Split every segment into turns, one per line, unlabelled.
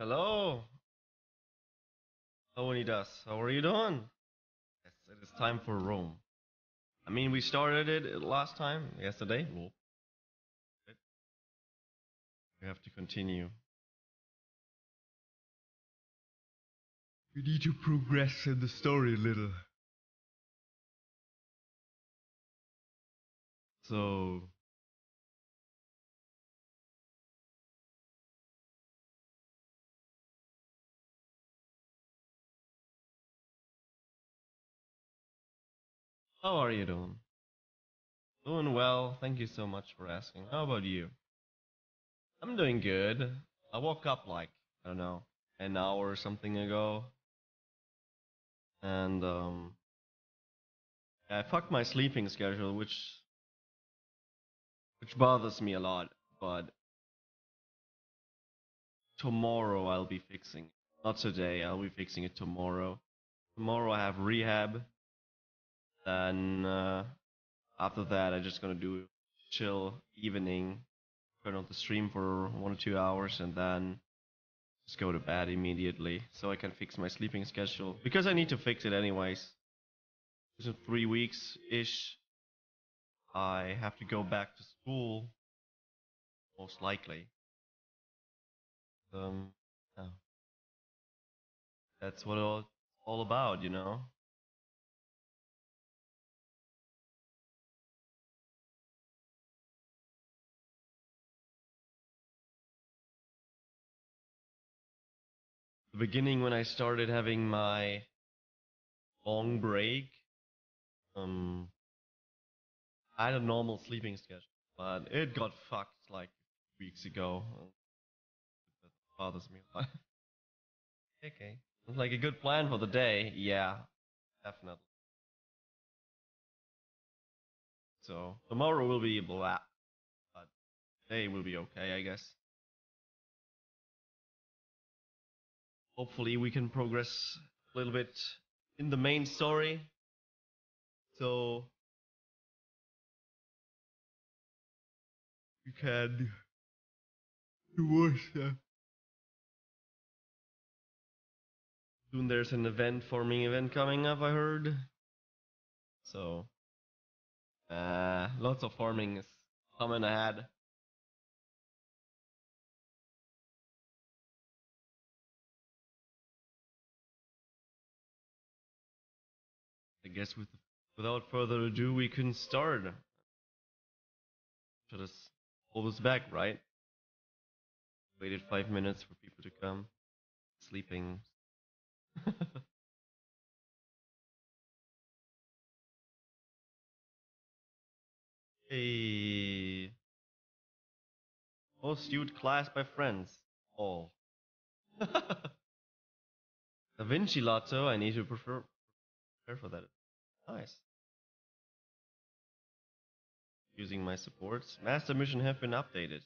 Hello. Leonidas, how are you doing? Yes, it is time for Rome. I mean, we started it last time, yesterday. Well, we have to continue. We need to progress in the story a little. So, how are you doing? Doing well. Thank you so much for asking. How about you? I'm doing good. I woke up like, I don't know, an hour or something ago. And, um, I fucked my sleeping schedule, which, which bothers me a lot. But tomorrow I'll be fixing it. Not today, I'll be fixing it tomorrow. Tomorrow I have rehab. Then, uh, after that, I'm just gonna do chill evening, turn on the stream for one or two hours, and then just go to bed immediately so I can fix my sleeping schedule because I need to fix it anyways. In three weeks ish, I have to go back to school, most likely. Um, yeah. that's what it's all about, you know. The beginning when I started having my long break, um, I had a normal sleeping schedule, but it got fucked like weeks ago. That bothers me a lot. okay, it's like a good plan for the day. Yeah, definitely. So tomorrow will be blah, but today will be okay, I guess. Hopefully we can progress a little bit in the main story. So you can do stuff. Soon there's an event forming event coming up, I heard. So uh lots of farming is coming ahead. Guess with without further ado, we can start. Should us hold us back, right? Waited five minutes for people to come. Sleeping. hey. Most viewed class by friends. All. da Vinci Lotto, I need to prefer prepare for that. Nice. Using my supports. Master mission have been updated.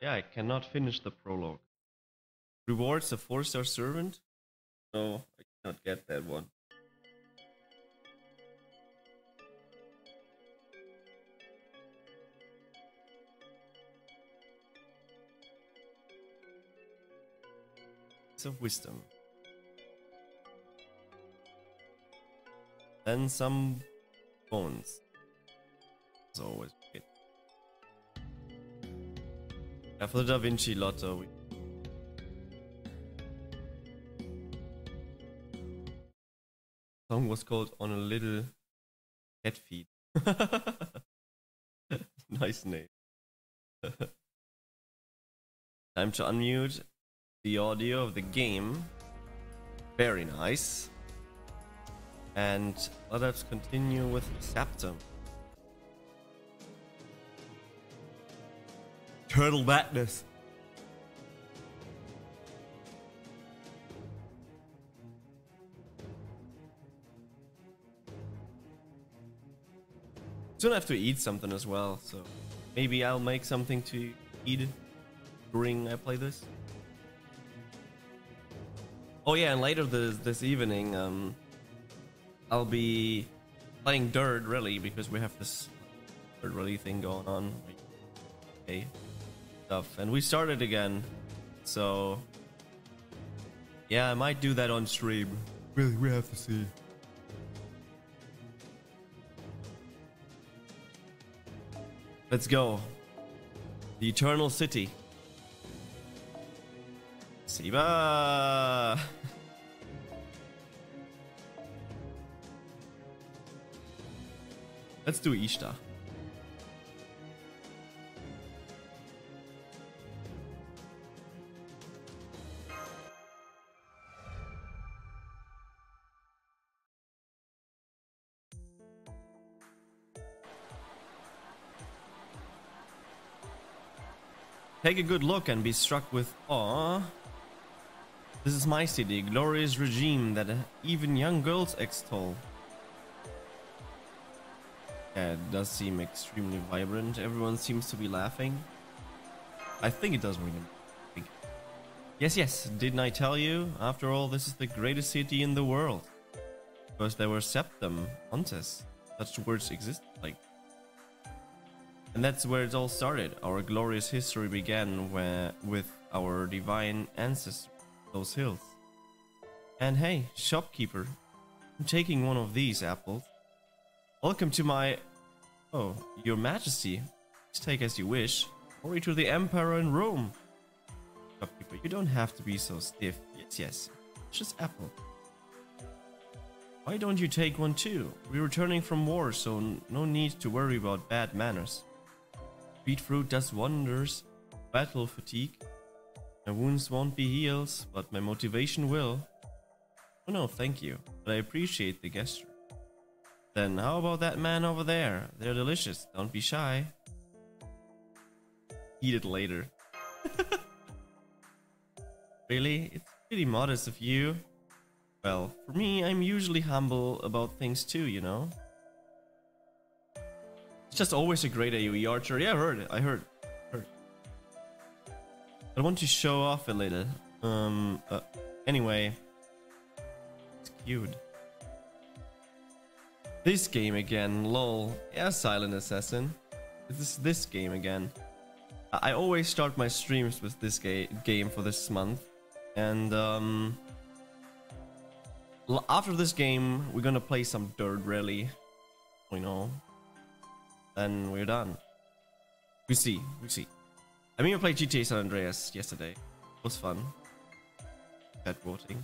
Yeah, I cannot finish the prologue. Rewards a four star servant? No, I cannot get that one. Of wisdom. Then some bones. As always. Great. After the Da Vinci Lotto. Song was called On a Little Cat Feed. nice name. Time to unmute the audio of the game. Very nice. And let us continue with Septem. Turtle Madness. Soon I have to eat something as well, so maybe I'll make something to eat during I play this. Oh yeah, and later this this evening, um, I'll be playing Dirt Rally because we have this Dirt Rally thing going on. Okay. Stuff. And we started again. So yeah, I might do that on stream.
Really, we have to see.
Let's go. The Eternal City. Let's do Ishtar. Take a good look and be struck with awe. This is my city, a glorious regime that even young girls extol. Yeah, it does seem extremely vibrant. Everyone seems to be laughing. I think it does ring Yes, yes, didn't I tell you? After all, this is the greatest city in the world. Because there were Septem, Ontes. Such words exist like and that's where it all started. Our glorious history began where, with our divine ancestors, those hills. And hey, shopkeeper, I'm taking one of these apples. Welcome to my... Oh, your majesty. Please take as you wish. Glory to the emperor in Rome. Shopkeeper, you don't have to be so stiff. Yes, yes. Just apple. Why don't you take one too? We're returning from war, so no need to worry about bad manners. Beetroot does wonders. Battle fatigue. My wounds won't be heals, but my motivation will. Oh no, thank you, but I appreciate the gesture. Then how about that man over there? They're delicious, don't be shy. Eat it later. really? It's pretty modest of you. Well, for me, I'm usually humble about things too, you know? It's just always a great AoE archer. Yeah, I heard it. I heard. heard. I want to show off a little. Um. Uh, anyway, it's cute. This game again, lol. Yeah, Silent Assassin. This this game again. I always start my streams with this ga game for this month, and um, after this game, we're gonna play some Dirt Rally. You know, then we're done. We see, we see. I mean, we played GTA San Andreas yesterday. It was fun. Pet voting.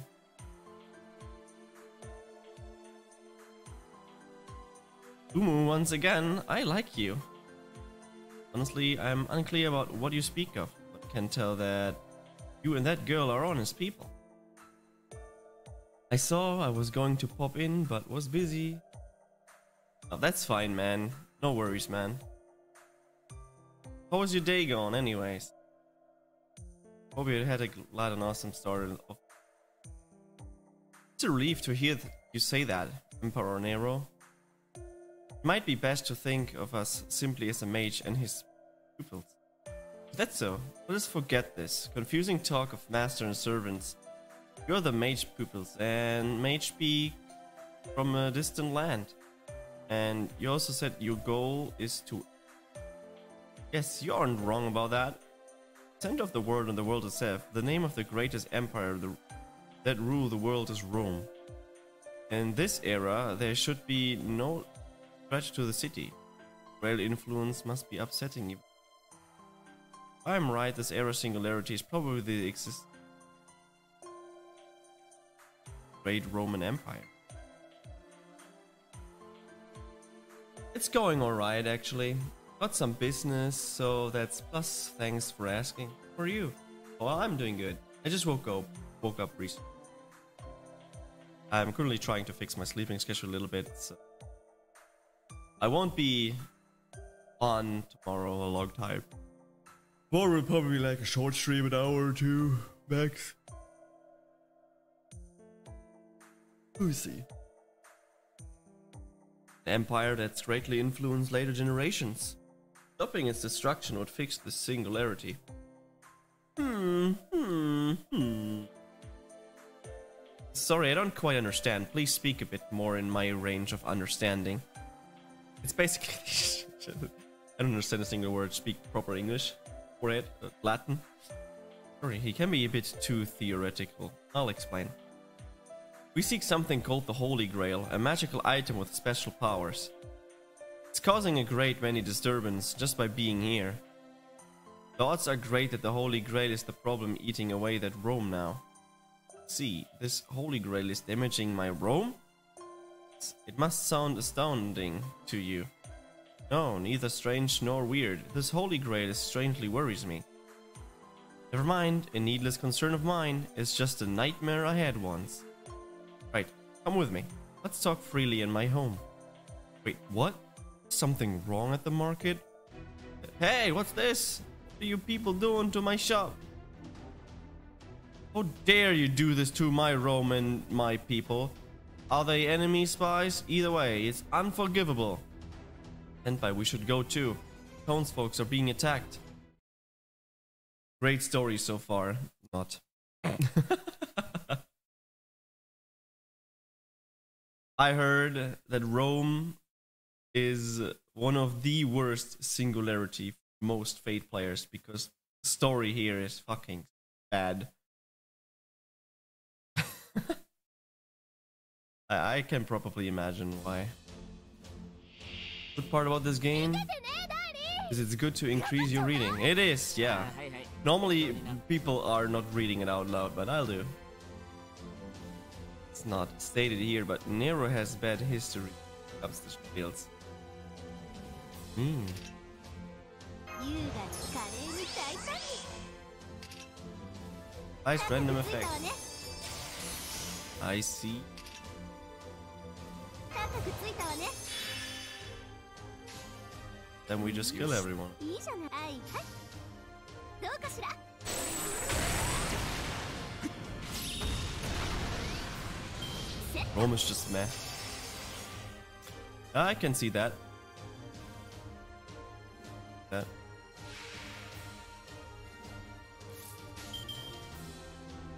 Umu, once again, I like you. Honestly, I'm unclear about what you speak of, but can tell that you and that girl are honest people. I saw I was going to pop in, but was busy. Oh, that's fine, man. No worries, man. How was your day going, anyways? Hope you had a glad and awesome start. It's a relief to hear you say that, Emperor Nero. It might be best to think of us simply as a mage and his pupils. If that's so, let us forget this confusing talk of master and servants. You're the mage pupils, and mage be from a distant land. And you also said your goal is to... Yes, you aren't wrong about that. Center of the world and the world itself, the name of the greatest empire the, that rule the world is Rome. In this era, there should be no threat to the city. Rail influence must be upsetting I'm right, this era singularity is probably the exist great Roman Empire. It's going alright actually. Got some business, so that's plus thanks for asking. For you? Well, I'm doing good. I just woke up woke up recently. I'm currently trying to fix my sleeping schedule a little bit. So I won't be on tomorrow a long time. Tomorrow will probably be like a short stream, an hour or two max. Who's he? empire that's greatly influenced later generations. Stopping its destruction would fix the singularity. Hmm, hmm, hmm. Sorry, I don't quite understand. Please speak a bit more in my range of understanding. It's basically... I don't understand a single word. Speak proper English Or it. Uh, Latin. Sorry, he can be a bit too theoretical. I'll explain. We seek something called the Holy Grail, a magical item with special powers. It's causing a great many disturbance just by being here. The odds are great that the Holy Grail is the problem eating away that Rome now. See, this Holy Grail is damaging my Rome? It must sound astounding to you. No, neither strange nor weird. This Holy Grail strangely worries me. Never mind, a needless concern of mine. It's just a nightmare I had once. Right, come with me. Let's talk freely in my home. Wait, what? Something wrong at the market? Hey, what's this? What are you people doing to my shop? How dare you do this to my Roman, my people? Are they enemy spies? Either way, it's unforgivable. Senpai, we should go too. Tones folks are being attacked. Great story so far. Not. I heard that Rome is one of the worst singularity for most Fate players because the story here is fucking bad. I, I can probably imagine why. Good part about this game is it's good to increase your reading. It is, yeah. Ah, Normally people are not reading it out loud, but I'll do. It's not stated here, but Nero has bad history when it comes to shields. Hmm. Nice random effect. I see. Then we just kill everyone. Rome is just meh. I can see. That.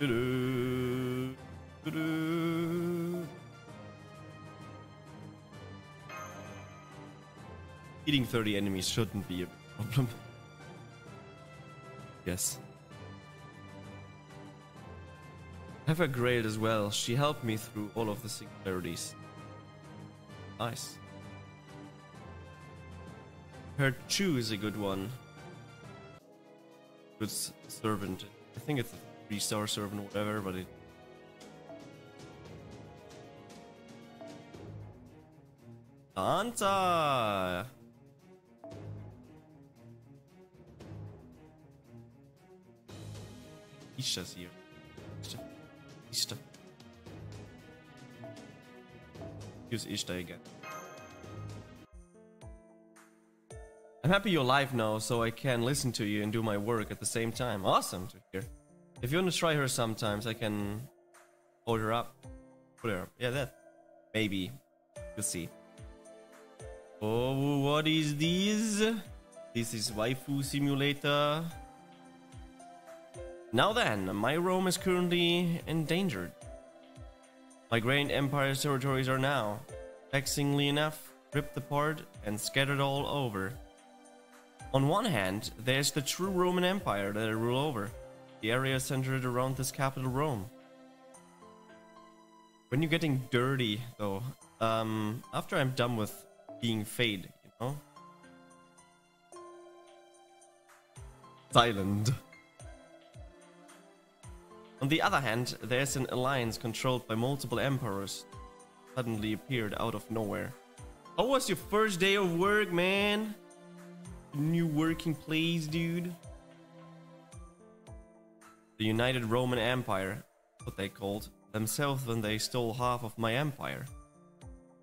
Eating 30 enemies shouldn't be a problem. yes. Have a grail as well. She helped me through all of the singularities. Nice. Her Chu is a good one. Good servant. I think it's three star servant or whatever, but it. Santa! Isha's here. Isha. Ishta. Use Ishta again. I'm happy you're live now, so I can listen to you and do my work at the same time. Awesome to hear. If you want to try her sometimes, I can hold her up. Put her up. Yeah, that. Maybe. You'll see. Oh, what is this? This is Waifu Simulator. Now then, my Rome is currently endangered. My Grand Empire's territories are now, vexingly enough, ripped apart and scattered all over. On one hand, there's the true Roman Empire that I rule over. The area centered around this capital, Rome. When you're getting dirty, though, um, after I'm done with being Fade, you know? Silent. On the other hand, there's an alliance controlled by multiple emperors. Suddenly appeared out of nowhere. How was your first day of work, man? New working place, dude. The United Roman Empire, what they called themselves when they stole half of my empire.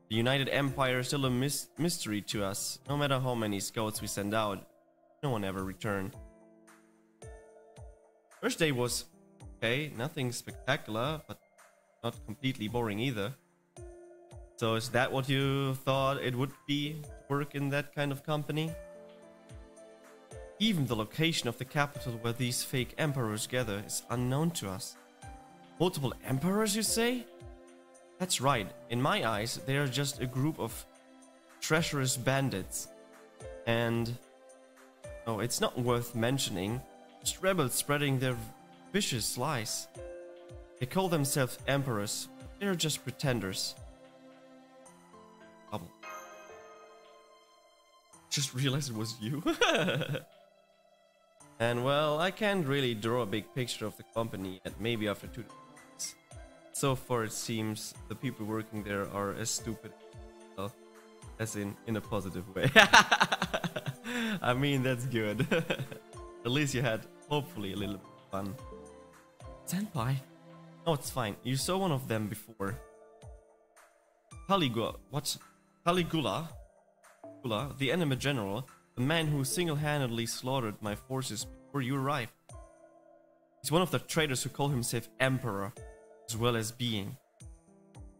The United Empire is still a mys- mystery to us, no matter how many scouts we send out. no one ever returned. First day was okay, nothing spectacular, but not completely boring either. So is that what you thought it would be to work in that kind of company? Even the location of the capital where these fake emperors gather is unknown to us. Multiple emperors, you say? That's right. In my eyes, they are just a group of treacherous bandits. And... Oh, it's not worth mentioning. Just rebels spreading their vicious lies. They call themselves emperors. but They're just pretenders. Bubble. Just realized it was you. and well, I can't really draw a big picture of the company yet. Maybe after two days. So far, it seems the people working there are as stupid. As in in a positive way. I mean, that's good. At least you had hopefully a little fun. Senpai. Oh, it's fine. You saw one of them before. Caligula. What? Caligula? Caligula, the enemy general, the man who single-handedly slaughtered my forces before you arrived. He's one of the traitors who call himself emperor, as well as being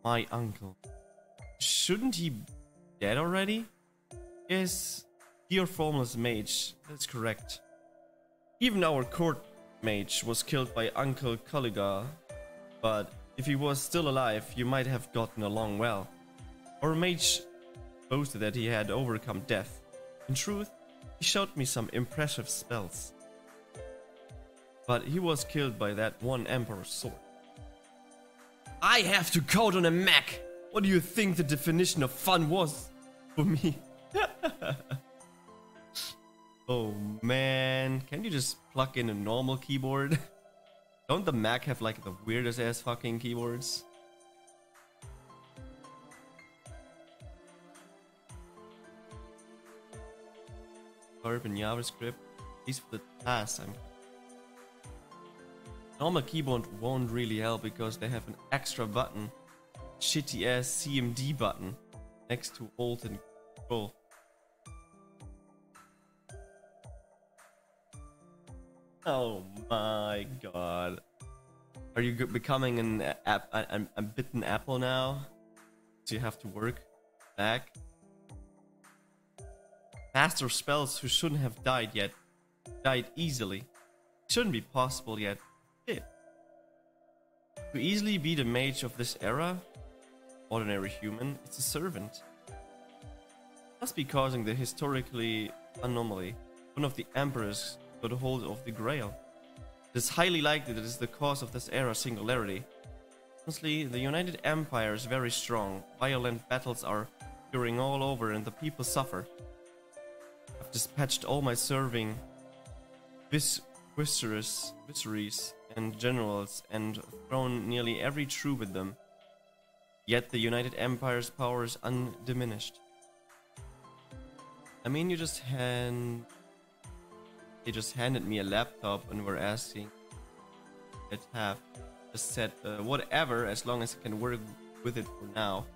my uncle. Shouldn't he be dead already? Yes, your formless mage. That's correct. Even our court mage was killed by Uncle Caligula but if he was still alive, you might have gotten along well. Our mage boasted that he had overcome death. In truth, he showed me some impressive spells. But he was killed by that one Emperor's sword. I have to code on a Mac! What do you think the definition of fun was for me? oh man, can you just plug in a normal keyboard? Don't the Mac have like the weirdest ass fucking keyboards? Verb in JavaScript. At least for the past. I'm Normal keyboard won't really help because they have an extra button. Shitty ass CMD button next to Alt and Control. Oh my god. Are you becoming an app, a bitten apple now? So you have to work back? Master spells who shouldn't have died yet died easily. Shouldn't be possible yet. Did. To easily be the mage of this era, ordinary human, it's a servant. Must be causing the historically anomaly. One of the emperors got a hold of the Grail. It is highly likely that it is the cause of this era's singularity. Honestly, the United Empire is very strong. Violent battles are occurring all over and the people suffer. Dispatched all my serving vis viceroys, viceroys and generals and thrown nearly every troop with them. Yet the United Empire's power is undiminished. I mean, you just hand they just handed me a laptop and were asking it have just said uh, whatever as long as I can work with it for now.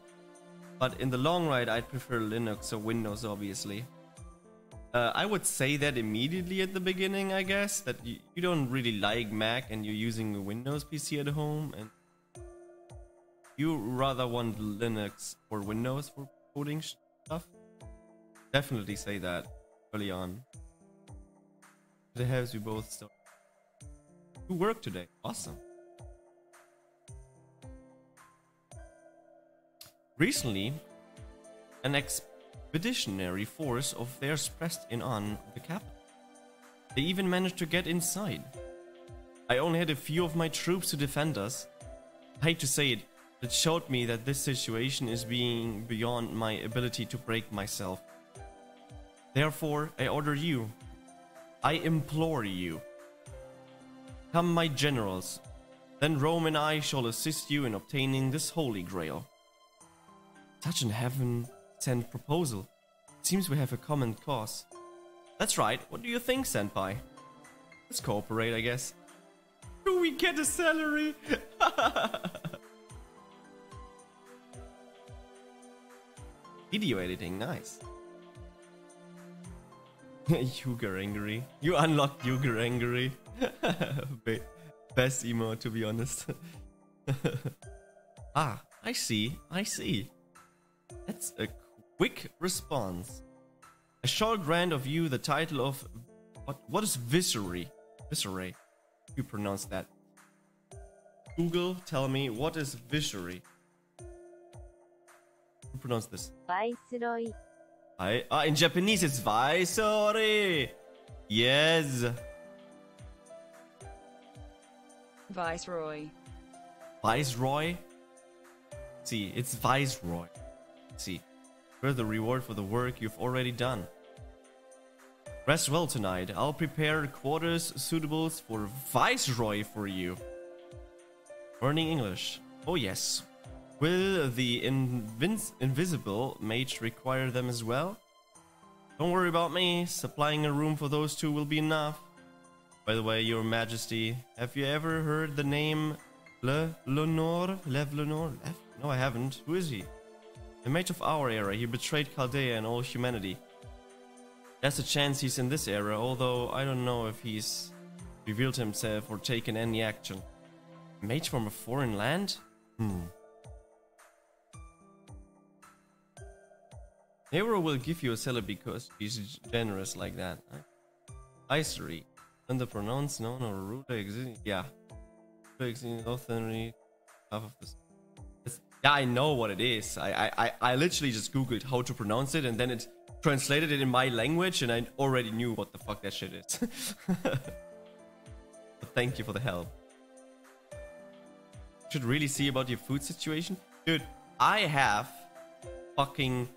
But in the long run, I'd prefer Linux or Windows, obviously. Uh, I would say that immediately at the beginning, I guess, that you, you don't really like Mac and you're using a Windows PC at home and you rather want Linux or Windows for coding stuff. Definitely say that early on. The helps you both start. You work today. Awesome. Recently, an expeditionary force of theirs pressed in on the capital. They even managed to get inside. I only had a few of my troops to defend us. I hate to say it, it showed me that this situation is being beyond my ability to break myself. Therefore, I order you, I implore you. Come, my generals. Then Rome and I shall assist you in obtaining this holy grail. Such an heaven-sent proposal. Seems we have a common cause. That's right. What do you think, Senpai? Let's cooperate, I guess. Do we get a salary? Video editing, nice. Yugarangry. You unlocked Yugarangry. Be- Best emo, to be honest. ah, I see. I see. That's a Quick response. I shall grant of you the title of what, what is viscery? Viscery. You pronounce that. Google, tell me what is viscery? Pronounce this.
Viceroy.
I, ah, in Japanese it's Viceroy. Yes.
Viceroy.
Viceroy? See, it's Viceroy. See the reward for the work you've already done? Rest well tonight. I'll prepare quarters suitable for Viceroy for you. Learning English. Oh yes. Will the invinc- invisible mage require them as well? Don't worry about me. Supplying a room for those two will be enough. By the way, Your Majesty, have you ever heard the name Le Lenore? Lev Lainur? Lev? No, I haven't. Who is he? The mage of our era. He betrayed Chaldea and all humanity. There's a chance he's in this era, although I don't know if he's revealed himself or taken any action. A mage from a foreign land? Hmm. Nero will give you a cellar because he's generous like that. Icery. And the pronounced known or ruler existing. Yeah. Ruler authority. Half of this. Yeah, I know what it is. I, I, I, I literally just googled how to pronounce it and then it translated it in my language and I already knew what the fuck that shit is. but thank you for the help. Should really see about your food situation. Dude, I have fucking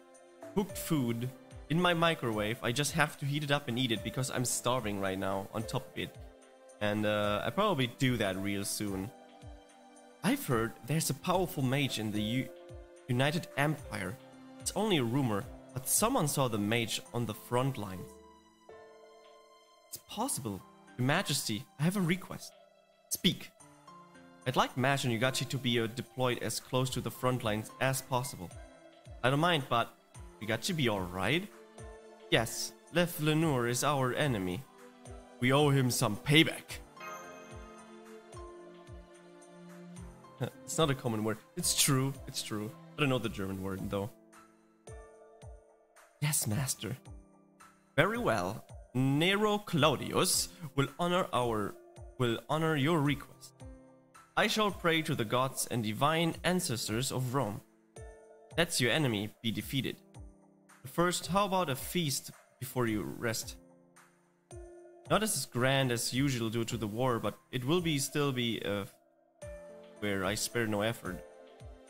cooked food in my microwave. I just have to heat it up and eat it because I'm starving right now on top of it. And uh, I probably do that real soon. I've heard there's a powerful mage in the U- United Empire. It's only a rumor, but someone saw the mage on the front lines. It's possible. Your Majesty, I have a request. Speak. I'd like Mash and Jugachi to be uh, deployed as close to the front lines as possible. I don't mind, but Jugachi be alright? Yes, Lev Lainur is our enemy. We owe him some payback. it's not a common word. It's true, it's true. I don't know the German word though. Yes, master. Very well. Nero Claudius will honor our will honor your request. I shall pray to the gods and divine ancestors of Rome. Let's your enemy be defeated. First, how about a feast before you rest? Not as grand as usual due to the war, but it will be still be uh, where I spare no effort.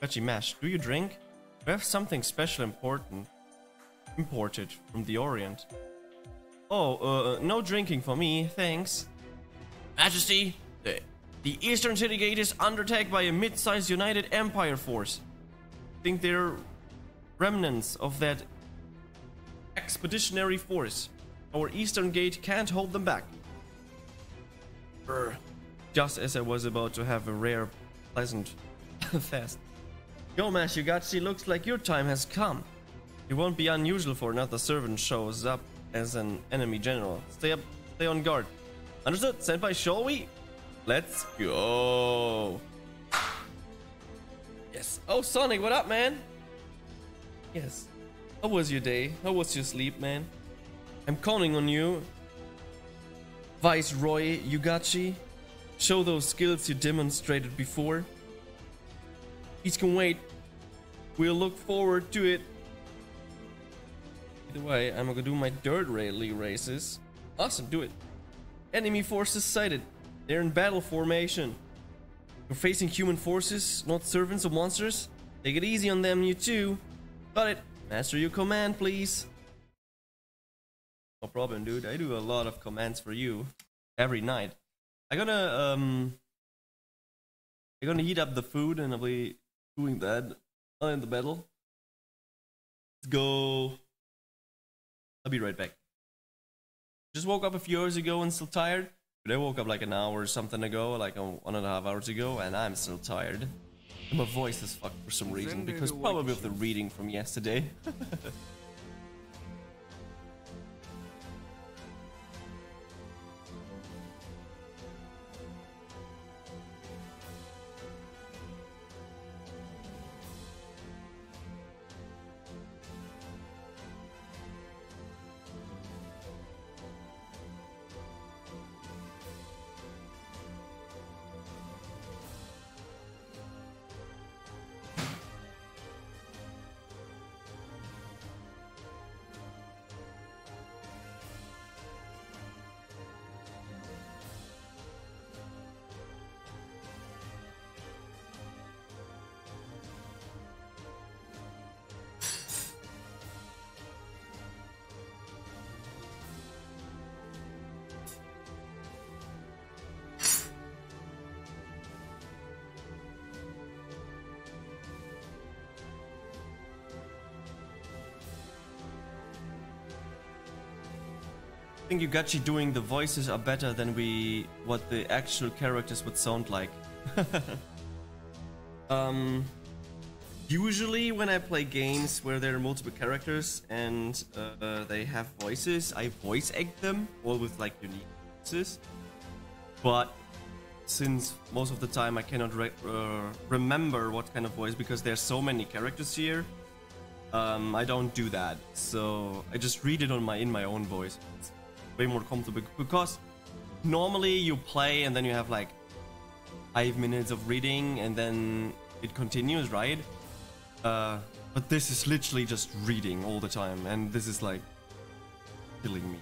Gachi Mash, do you drink? We have something special important imported from the Orient. Oh, uh, no drinking for me, thanks. Majesty, the, the Eastern City Gate is under attack by a mid-sized United Empire force. Think they're remnants of that expeditionary force. Our Eastern Gate can't hold them back. Brr. Just as I was about to have a rare, pleasant fast. Yo, Mash Jugachi, looks like your time has come. It won't be unusual for another servant shows up as an enemy general. Stay up, stay on guard. Understood, Senpai, shall we? Let's go. Yes. Oh, Sonic, what up, man? Yes. How was your day? How was your sleep, man? I'm counting on you. Viceroy Jugachi. Show those skills you demonstrated before. Please can wait. We'll look forward to it. Either way, I'm gonna do my dirt rally races. Awesome, do it. Enemy forces sighted. They're in battle formation. You're facing human forces, not servants of monsters. Take it easy on them, you too. Got it. Master your command, please. No problem, dude. I do a lot of commands for you every night. I'm gonna um, I'm gonna heat up the food, and I'll be doing that in the battle. Let's go. I'll be right back. Just woke up a few hours ago and still tired. But I woke up like an hour or something ago, like one and a half hours ago, and I'm still tired. And my voice is fucked for some reason because probably of the reading from yesterday. think Jugachi doing the voices are better than we what the actual characters would sound like. um, usually when I play games where there are multiple characters and uh, they have voices, I voice act them all with like unique voices. But since most of the time I cannot re uh, remember what kind of voice because there's so many characters here, um, I don't do that. So I just read it on my in my own voice. Way more comfortable because normally you play and then you have like five minutes of reading and then it continues, right? Uh, but this is literally just reading all the time, and this is like killing me.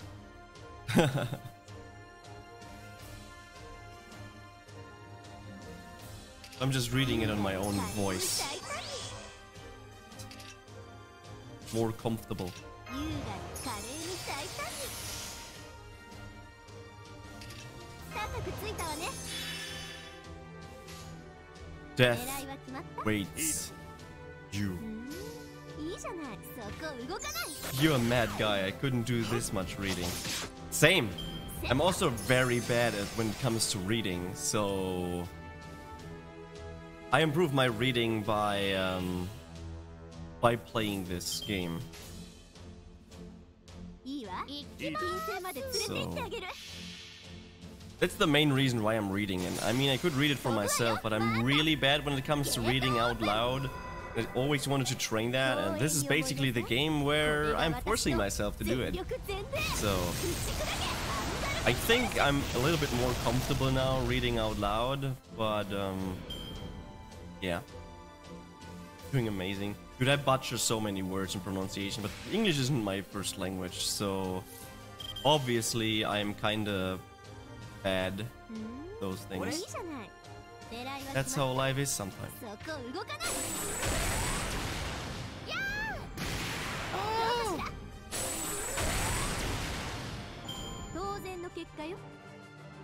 I'm just reading it on my own voice. More comfortable. Death waits you. You're a mad guy. I couldn't do this much reading. Same. I'm also very bad at when it comes to reading, so... I improve my reading by, um, by playing this game.
So...
That's the main reason why I'm reading it. I mean, I could read it for myself, but I'm really bad when it comes to reading out loud. I always wanted to train that, and this is basically the game where I'm forcing myself to do it. So... I think I'm a little bit more comfortable now reading out loud, but um, yeah. Doing amazing. Dude, I butcher so many words and pronunciation, but English isn't my first language, so obviously I'm kind of bad those things. That's how life is sometimes.
Oh!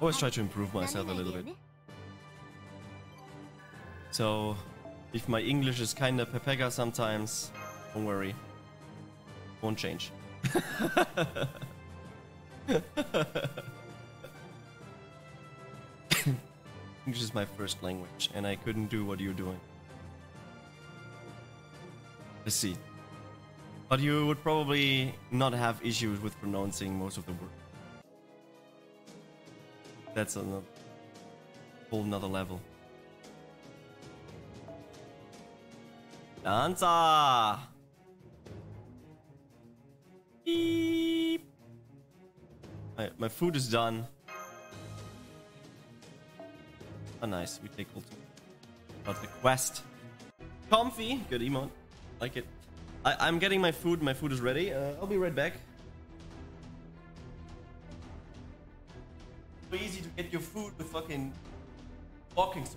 Always try to improve myself a little bit. So, if my English is kinda pepega sometimes, don't worry. Won't change. English is my first language, and I couldn't do what you're doing. Let's see. But you would probably not have issues with pronouncing most of the words. That's a whole nother level. Danza! Beep. My food is done. Oh, nice. We take two. About the quest. Comfy. Good emote. Like it. I, I'm getting my food. My food is ready. Uh, I'll be right back. So easy to get your food with fucking walking. so-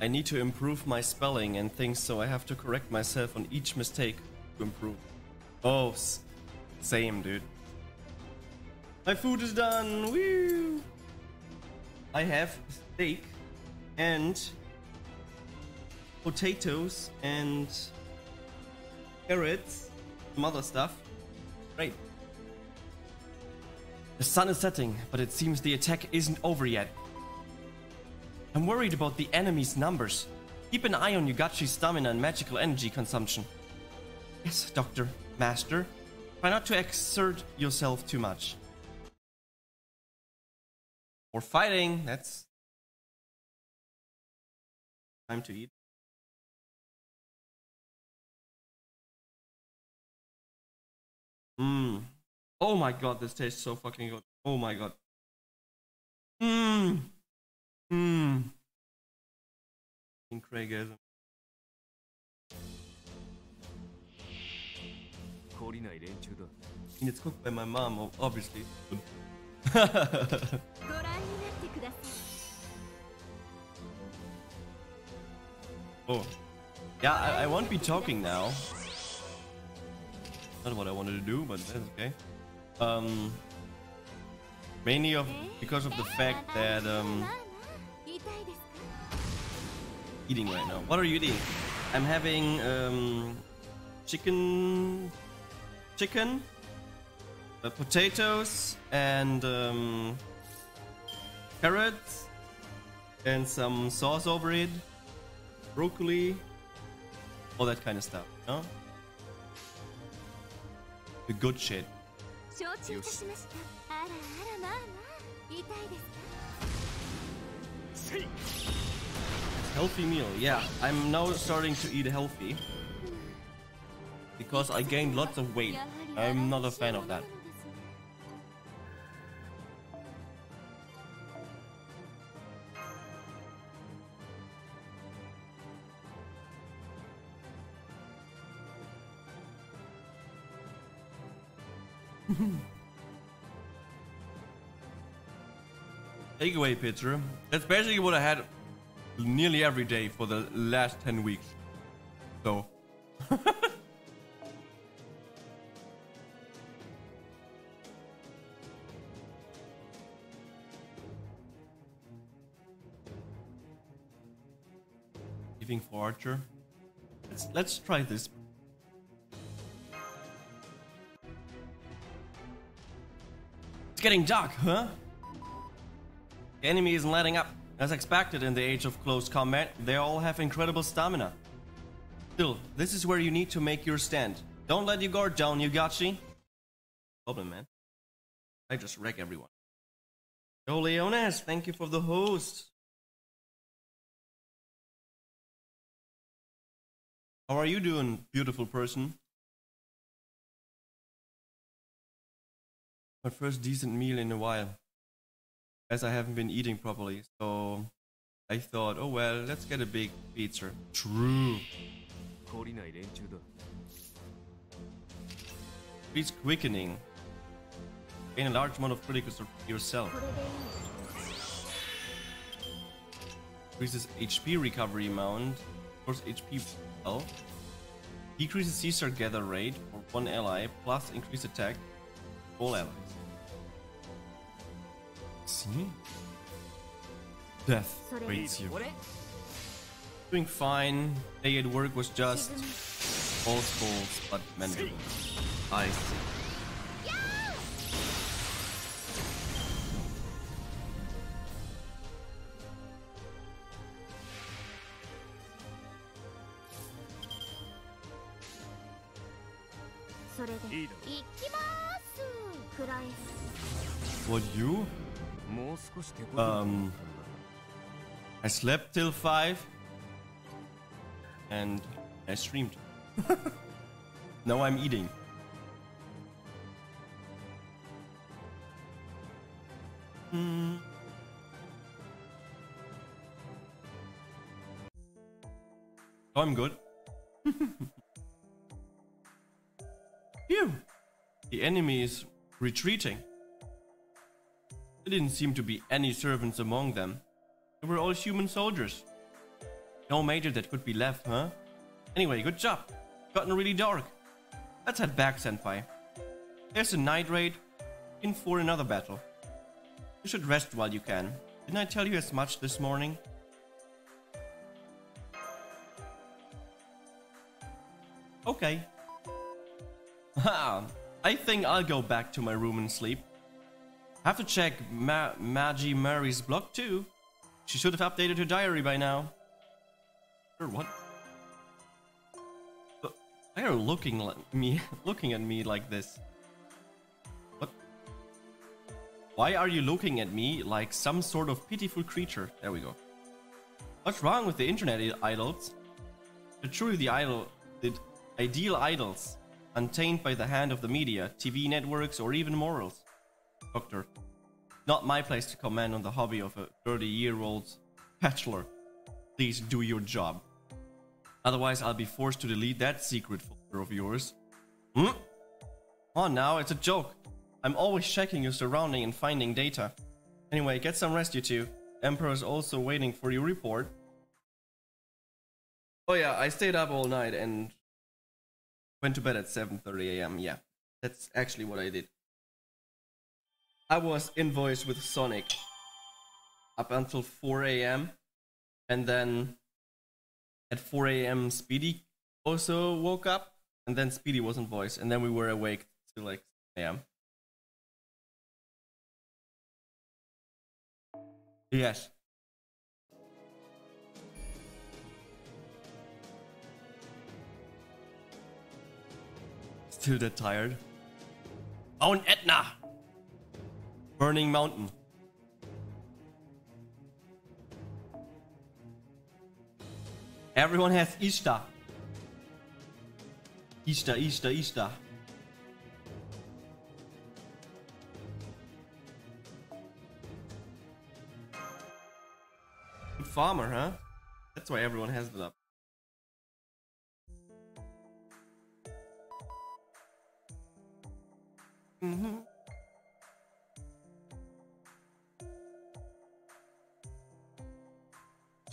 I need to improve my spelling and things, so I have to correct myself on each mistake to improve. Oh, same, dude. My food is done. Woo! I have steak and potatoes and carrots, some other stuff. Great. The sun is setting, but it seems the attack isn't over yet. I'm worried about the enemy's numbers. Keep an eye on Jugachi's stamina and magical energy consumption. Yes, Doctor, Master. Try not to exert yourself too much. We're fighting, that's Time to eat. Mmm. Oh my god, this tastes so fucking good. Oh my god. Mmm. Mmm. Craigism.
懲りない連中だ
And it's cooked by my mom, ob- obviously.
ご覧になってください
oh. Yeah, I, I won't be talking now. Not what I wanted to do, but that's okay. Um, mainly of because of the fact that
まあ
um,
まあ痛いですか
eating right now. What are you eating? I'm having um, chicken, chicken, uh, potatoes, and um, carrots, and some sauce over it, broccoli, all that kind of stuff. Know? The good shit.
承
Healthy meal, yeah. I'm now starting to eat healthy. Because I gained lots of weight. I'm not a fan of that. Takeaway pizza. That's basically what I had nearly every day for the last 10 weeks. So. Leaving for Archer. Let's, let's try this. It's getting dark, huh? The enemy isn't letting up. As expected in the age of close combat, they all have incredible stamina. Still, this is where you need to make your stand. Don't let your guard down, Jugachi. Problem, man. I just wreck everyone. Yo, Leones, thank you for the host. How are you doing, beautiful person? My first decent meal in a while as I haven't been eating properly. So I thought, oh well, let's get a big pizza. True. Beats quickening. Gain a large amount of criticals yourself. Increases HP recovery amount. Of course, HP health. Decreases Caesar gather rate for one ally, plus increased attack for all allies. Death waits you. Doing fine. Day at work was just all balls, but manageable. I see.
Um,
I slept till five, and I streamed. now I'm eating. Mm. Oh, I'm good. Phew! The enemy is retreating. There didn't seem to be any servants among them. They were all human soldiers. No major that could be left, huh? Anyway, good job. Gotten really dark. Let's head back, Senpai. There's a night raid in for another battle. You should rest while you can. Didn't I tell you as much this morning? Okay. I think I'll go back to my room and sleep. Have to check Ma- Magi Mari's blog too. She should have updated her diary by now. Or what? Why are looking at me looking at me like this? What? Why are you looking at me like some sort of pitiful creature? There we go. What's wrong with the internet i- idols? They're truly the idol, the ideal idols, untainted by the hand of the media, TV networks, or even morals. Doctor, not my place to comment on the hobby of a 30-year-old bachelor. Please do your job. Otherwise, I'll be forced to delete that secret folder of yours. Hmm? Oh, now it's a joke. I'm always checking your surrounding and finding data. Anyway, get some rest, you two. Emperor's also waiting for your report. Oh yeah, I stayed up all night and went to bed at 7:30 a.m. Yeah, that's actually what I did. I was invoiced with Sonic up until 4 a.m. and then at 4 a.m. Speedy also woke up and then Speedy was in voice and then we were awake till like 6 a.m. Yes. Still that tired? Mount Etna! Burning Mountain. Everyone has Ishtar. Ishtar, Ishtar, Ishtar. Good farmer, huh? That's why everyone has it up. Mm-hmm.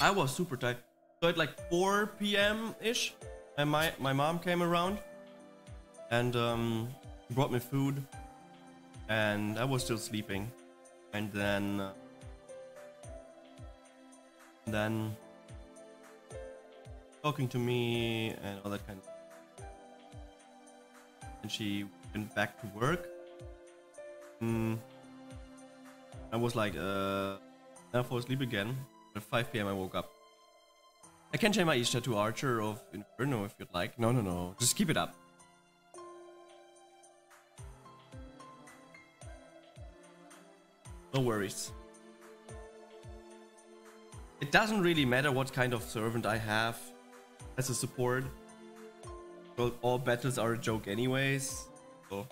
I was super tired. So at like 4 p.m. ish, and my my mom came around and um, brought me food, and I was still sleeping, and then uh, then talking to me and all that kind of. Stuff. And she went back to work. Mm. I was like, uh, I fall asleep again. At 5 p.m. I woke up. I can change my Ishtar to Archer of Inferno if you'd like. No, no, no. Just keep it up. No worries. It doesn't really matter what kind of servant I have as a support. Well, all battles are a joke anyways. So,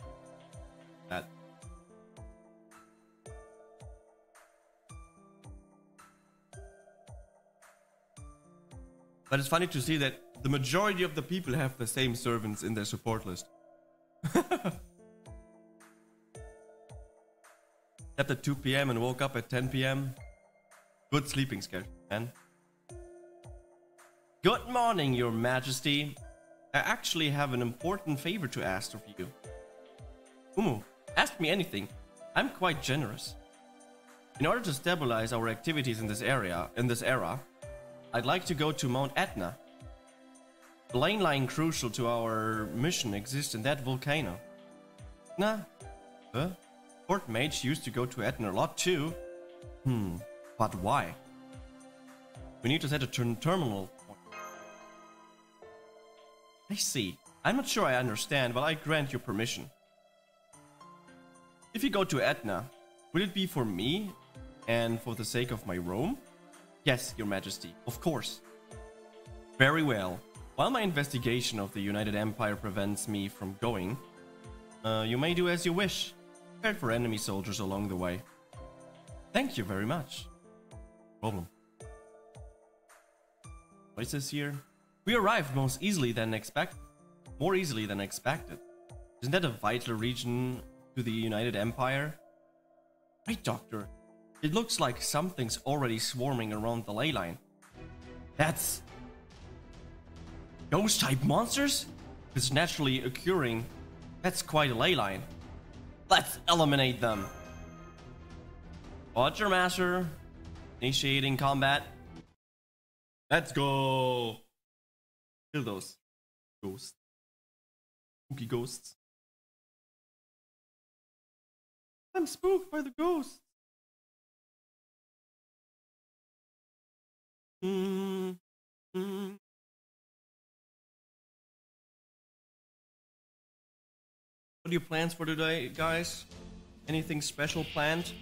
But it's funny to see that the majority of the people have the same servants in their support list. Slept at 2 p.m. and woke up at 10 p.m. Good sleeping schedule, man. Good morning, your majesty. I actually have an important favor to ask of you. Umu, ask me anything. I'm quite generous. In order to stabilize our activities in this area, in this era, I'd like to go to Mount Etna. The ley line crucial to our mission exists in that volcano. Nah. Huh? Port Mage used to go to Etna a lot too. Hmm. But why? We need to set a ter- terminal point. I see. I'm not sure I understand, but I grant you permission. If you go to Etna, will it be for me and for the sake of my Rome? Yes, your majesty, of course. Very well. While my investigation of the United Empire prevents me from going, uh, you may do as you wish. Prepare for enemy soldiers along the way. Thank you very much. Problem. This here? We arrived most easily than expected. More easily than expected. Isn't that a vital region to the United Empire? Right, Doctor. It looks like something's already swarming around the ley line. That's... Ghost-type monsters? It's naturally occurring. That's quite a ley line. Let's eliminate them. Watcher Master. Initiating combat. Let's go. Kill those ghosts. Spooky ghosts. I'm spooked by the ghosts. Mm, mm. What are your plans for today, guys? Anything special planned?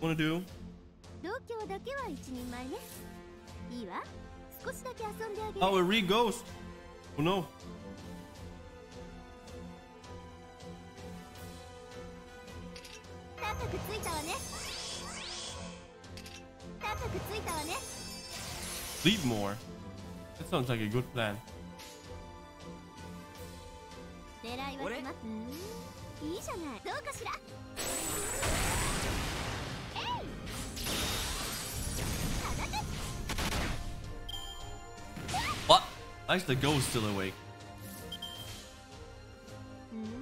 Wanna do?
度胸だけは一人前ね いいわ少しだけ遊んであげる
Oh, a re ghost. Oh no. Leave more. That sounds like a good plan. What? Why is the ghost still awake?
Hmm?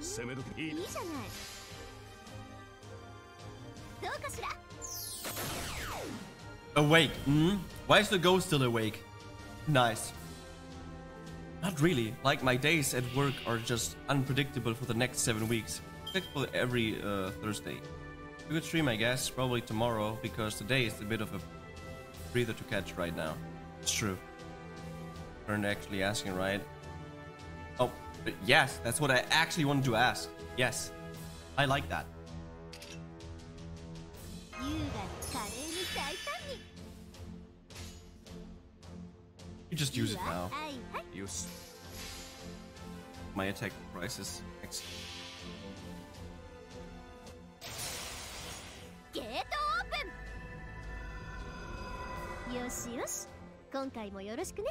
Awake, mm? Why is the ghost still awake? Nice. Not really. Like my days at work are just unpredictable for the next seven weeks. For every uh, Thursday. A good stream, I guess. Probably tomorrow because today is a bit of a breather to catch right now. It's true. Aren't actually asking, right? Oh, yes. That's what I actually wanted to ask. Yes. I like that. You just
use it now.
Use.
My
attack
price
is
X. Gate open! Yoshio,
shi, konkai
mo yoroshiku ne. Oi
naru ten kara, oii naru chi ni よしよし今回もよろしくね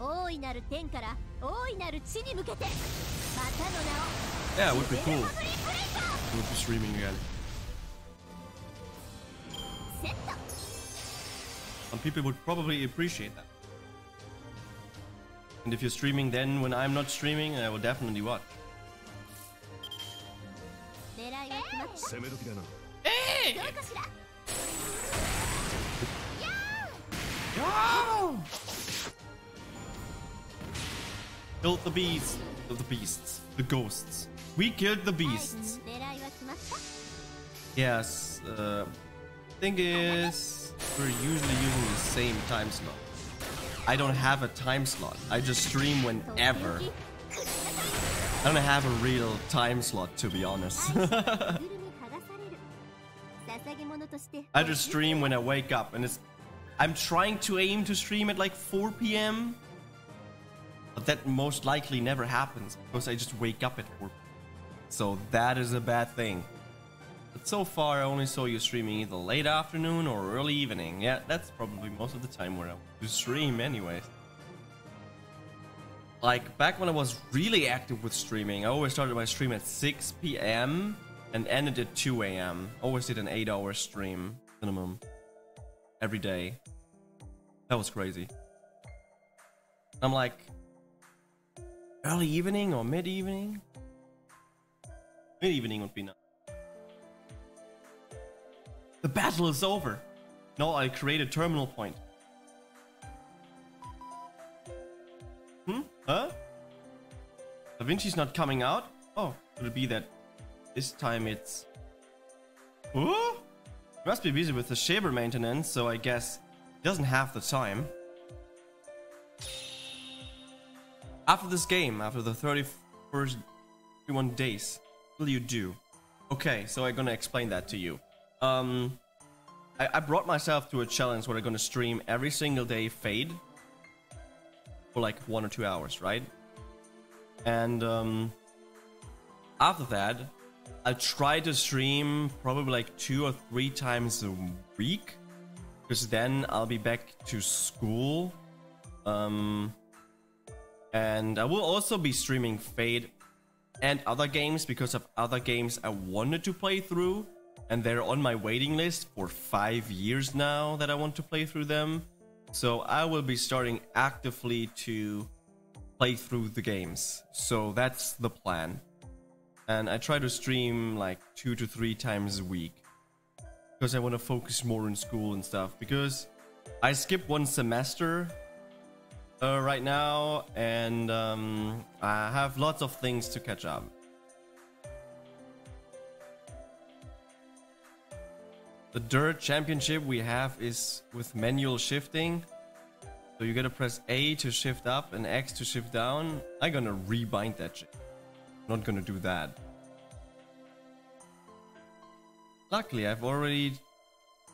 大いなる天から大いなる地に向けてまたの名を
Yeah, would be cool. We'll be streaming again. Some people would probably appreciate that. And if you're streaming then when I'm not streaming, I will definitely watch.
Hey!
Killed the beasts. The beasts. The ghosts. We killed the beasts. Yes. Uh, thing is, we're usually using the same time slot. I don't have a time slot. I just stream whenever. I don't have a real time slot, to be honest. I just stream when I wake up, and it's... I'm trying to aim to stream at like 4 p.m. But that most likely never happens, because I just wake up at 4 p.m. So that is a bad thing. But so far, I only saw you streaming either late afternoon or early evening. Yeah, that's probably most of the time where I do stream, anyways. Like back when I was really active with streaming, I always started my stream at 6 p.m. and ended at 2 a.m. Always did an 8 hour stream minimum every day. That was crazy. I'm like, early evening or mid evening? Mid evening would be nice. The battle is over. No, I create a terminal point. Hmm? Huh? Da Vinci's not coming out? Oh, could it be that this time it's. Oh? He must be busy with the shaver maintenance, so I guess he doesn't have the time. After this game, after the 31st 31 days, what will you do? Okay, so I'm gonna explain that to you. Um, I, I brought myself to a challenge where I'm gonna stream every single day Fate for like one or two hours, right? And um, after that, I try to stream probably like two or three times a week, because then I'll be back to school. Um, and I will also be streaming Fate and other games because of other games I wanted to play through, and they're on my waiting list for five years now that I want to play through them. So I will be starting actively to play through the games. So that's the plan. And I try to stream like two to three times a week because I want to focus more in school and stuff. Because I skipped one semester uh, right now, and um, I have lots of things to catch up. The Dirt Championship we have is with manual shifting. So you gotta press A to shift up and X to shift down. I'm gonna rebind that shit. Not gonna do that. Luckily, I've already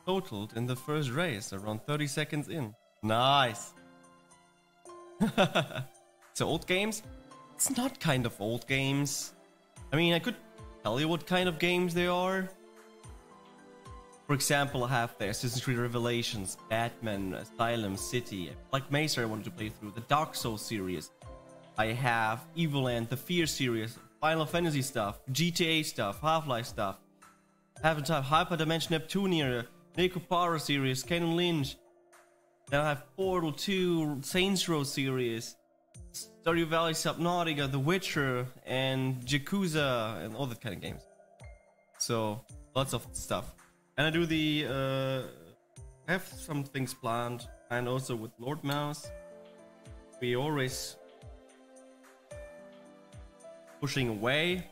totaled in the first race, around 30 seconds in. Nice. so old games? It's not kind of old games. I mean, I could tell you what kind of games they are. For example, I have the Assassin's Creed Revelations, Batman, Asylum City, Black Mesa I wanted to play through, the Dark Souls series. I have Evoland, the Fear series, Final Fantasy stuff, GTA stuff, Half-Life stuff. Haven't have Hyperdimension Neptunia, Nekopara series, Canon Lynch. Then I have Portal 2, Saints Row series, Stardew Valley Subnautica, The Witcher, and Yakuza, and all that kind of games. So, lots of stuff. And I do the, uh, I have some things planned, and also with Lord Mouse, we always pushing away,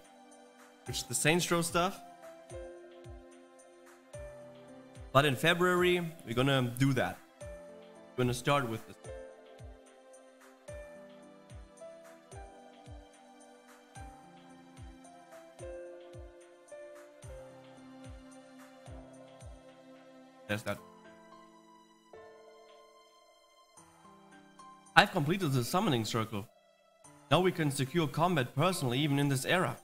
which is the Saints Row stuff. But in February, we're gonna do that. We're gonna start with this. There's that. I've completed the summoning circle. Now we can secure combat personally even in this era.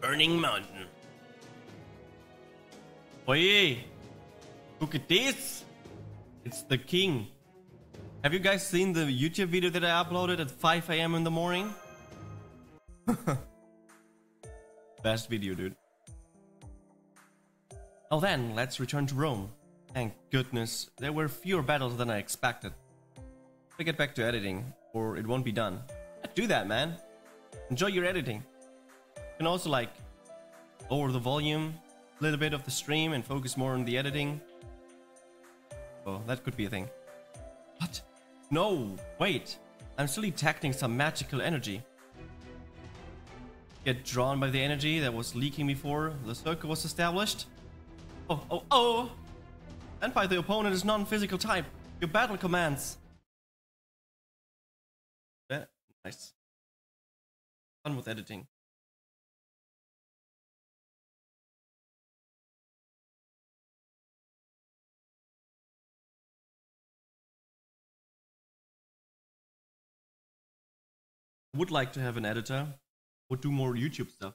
Burning Mountain. Oye! Look at this! It's the king. Have you guys seen the YouTube video that I uploaded at 5 a.m. in the morning? Best video, dude. Oh, then, let's return to Rome. Thank goodness, there were fewer battles than I expected. I get back to editing, or it won't be done. Do that, man. Enjoy your editing. You can also, like, lower the volume a little bit of the stream and focus more on the editing. Oh, that could be a thing. What? No, wait. I'm still detecting some magical energy. Get drawn by the energy that was leaking before the circle was established. Oh, oh, oh! And by the opponent is non-physical type. Your battle commands. Yeah, nice. Fun with editing. would like to have an editor, would do more YouTube stuff.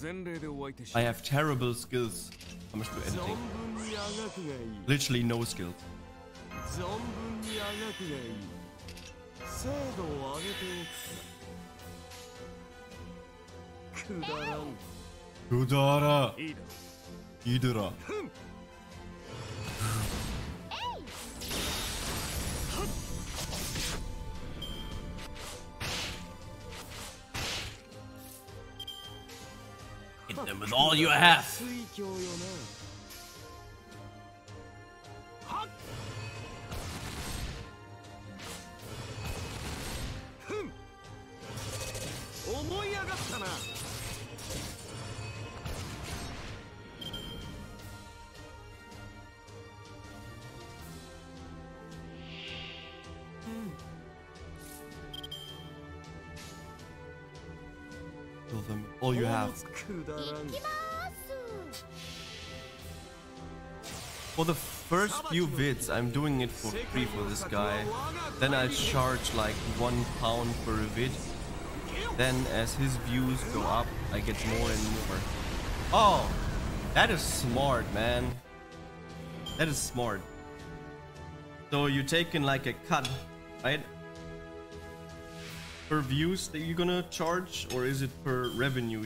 前例でお相手し
I have terrible skills when it comes to
存
editing.
分にあがくがいい
Literally no skills.
存分にあがくがいい精度を上げておくくだらん
Kudara,
いいだ
Idara. Hit them with all you have. all you have. For the first few vids, I'm doing it for free for this guy. Then I charge like one pound per vid. Then as his views go up, I get more and more. Oh, that is smart, man. That is smart. So you're taking like a cut, right? per views that you're gonna charge, or is it per revenue?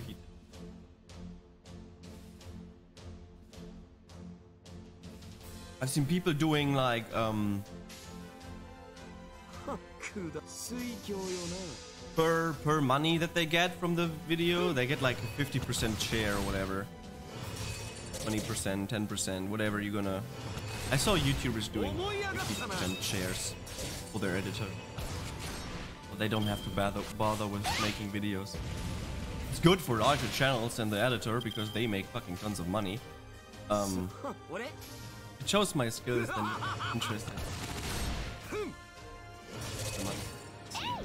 I've seen people doing like um per per money that they get from the video, they get like a 50% share or whatever. 20%, 10%, whatever you're gonna I saw YouTubers doing 50% shares for their editor. But they don't have to bother, bother with making videos. It's good for larger channels and the editor because they make fucking tons of money. Um, It shows my skills then interested. Come on.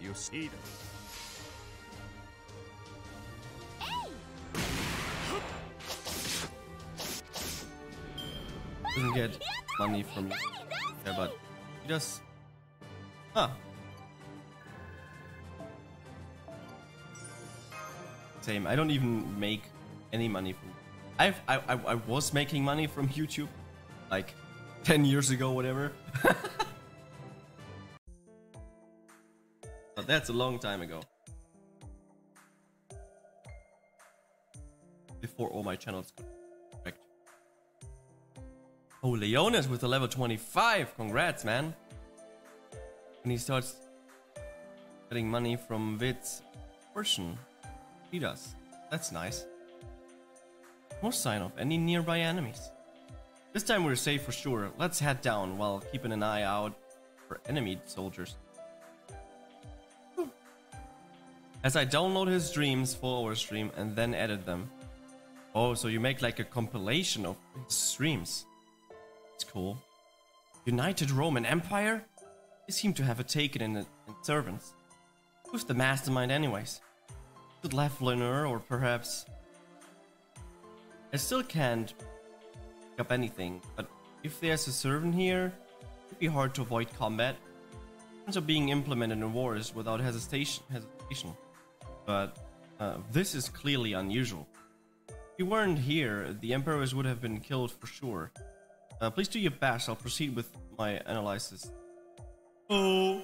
Yoshida.
Doesn't get money from yeah, but he does. Huh. Same. I don't even make any money from. I've I I, I was making money from YouTube, like ten years ago, whatever. but that's a long time ago. Before all my channels. Oh, Leonis with a level 25. Congrats, man. And he starts getting money from Vid's portion. He does. That's nice. No sign of any nearby enemies. This time we're safe for sure. Let's head down while keeping an eye out for enemy soldiers. As I download his streams for our stream and then edit them. Oh, so you make like a compilation of his streams. It's cool. United Roman Empire? They seem to have a taken in, in servants. Who's the mastermind anyways? It Lev Lainur or perhaps... I still can't pick up anything, but if there's a servant here, it'd be hard to avoid combat. Terms of being implemented in wars without hesitation, hesitation. But uh, this is clearly unusual. If you weren't here, the emperors would have been killed for sure. Uh, please do your best. I'll proceed with my analysis. Oh.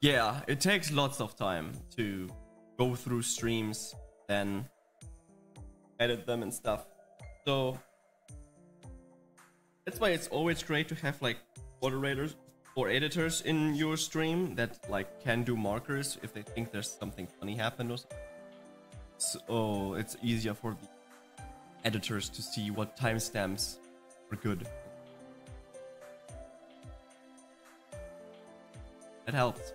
Yeah, it takes lots of time to go through streams, then edit them and stuff. So that's why it's always great to have like moderators or editors in your stream that like can do markers if they think there's something funny happened or something. So it's easier for the editors to see what timestamps are good. That helps.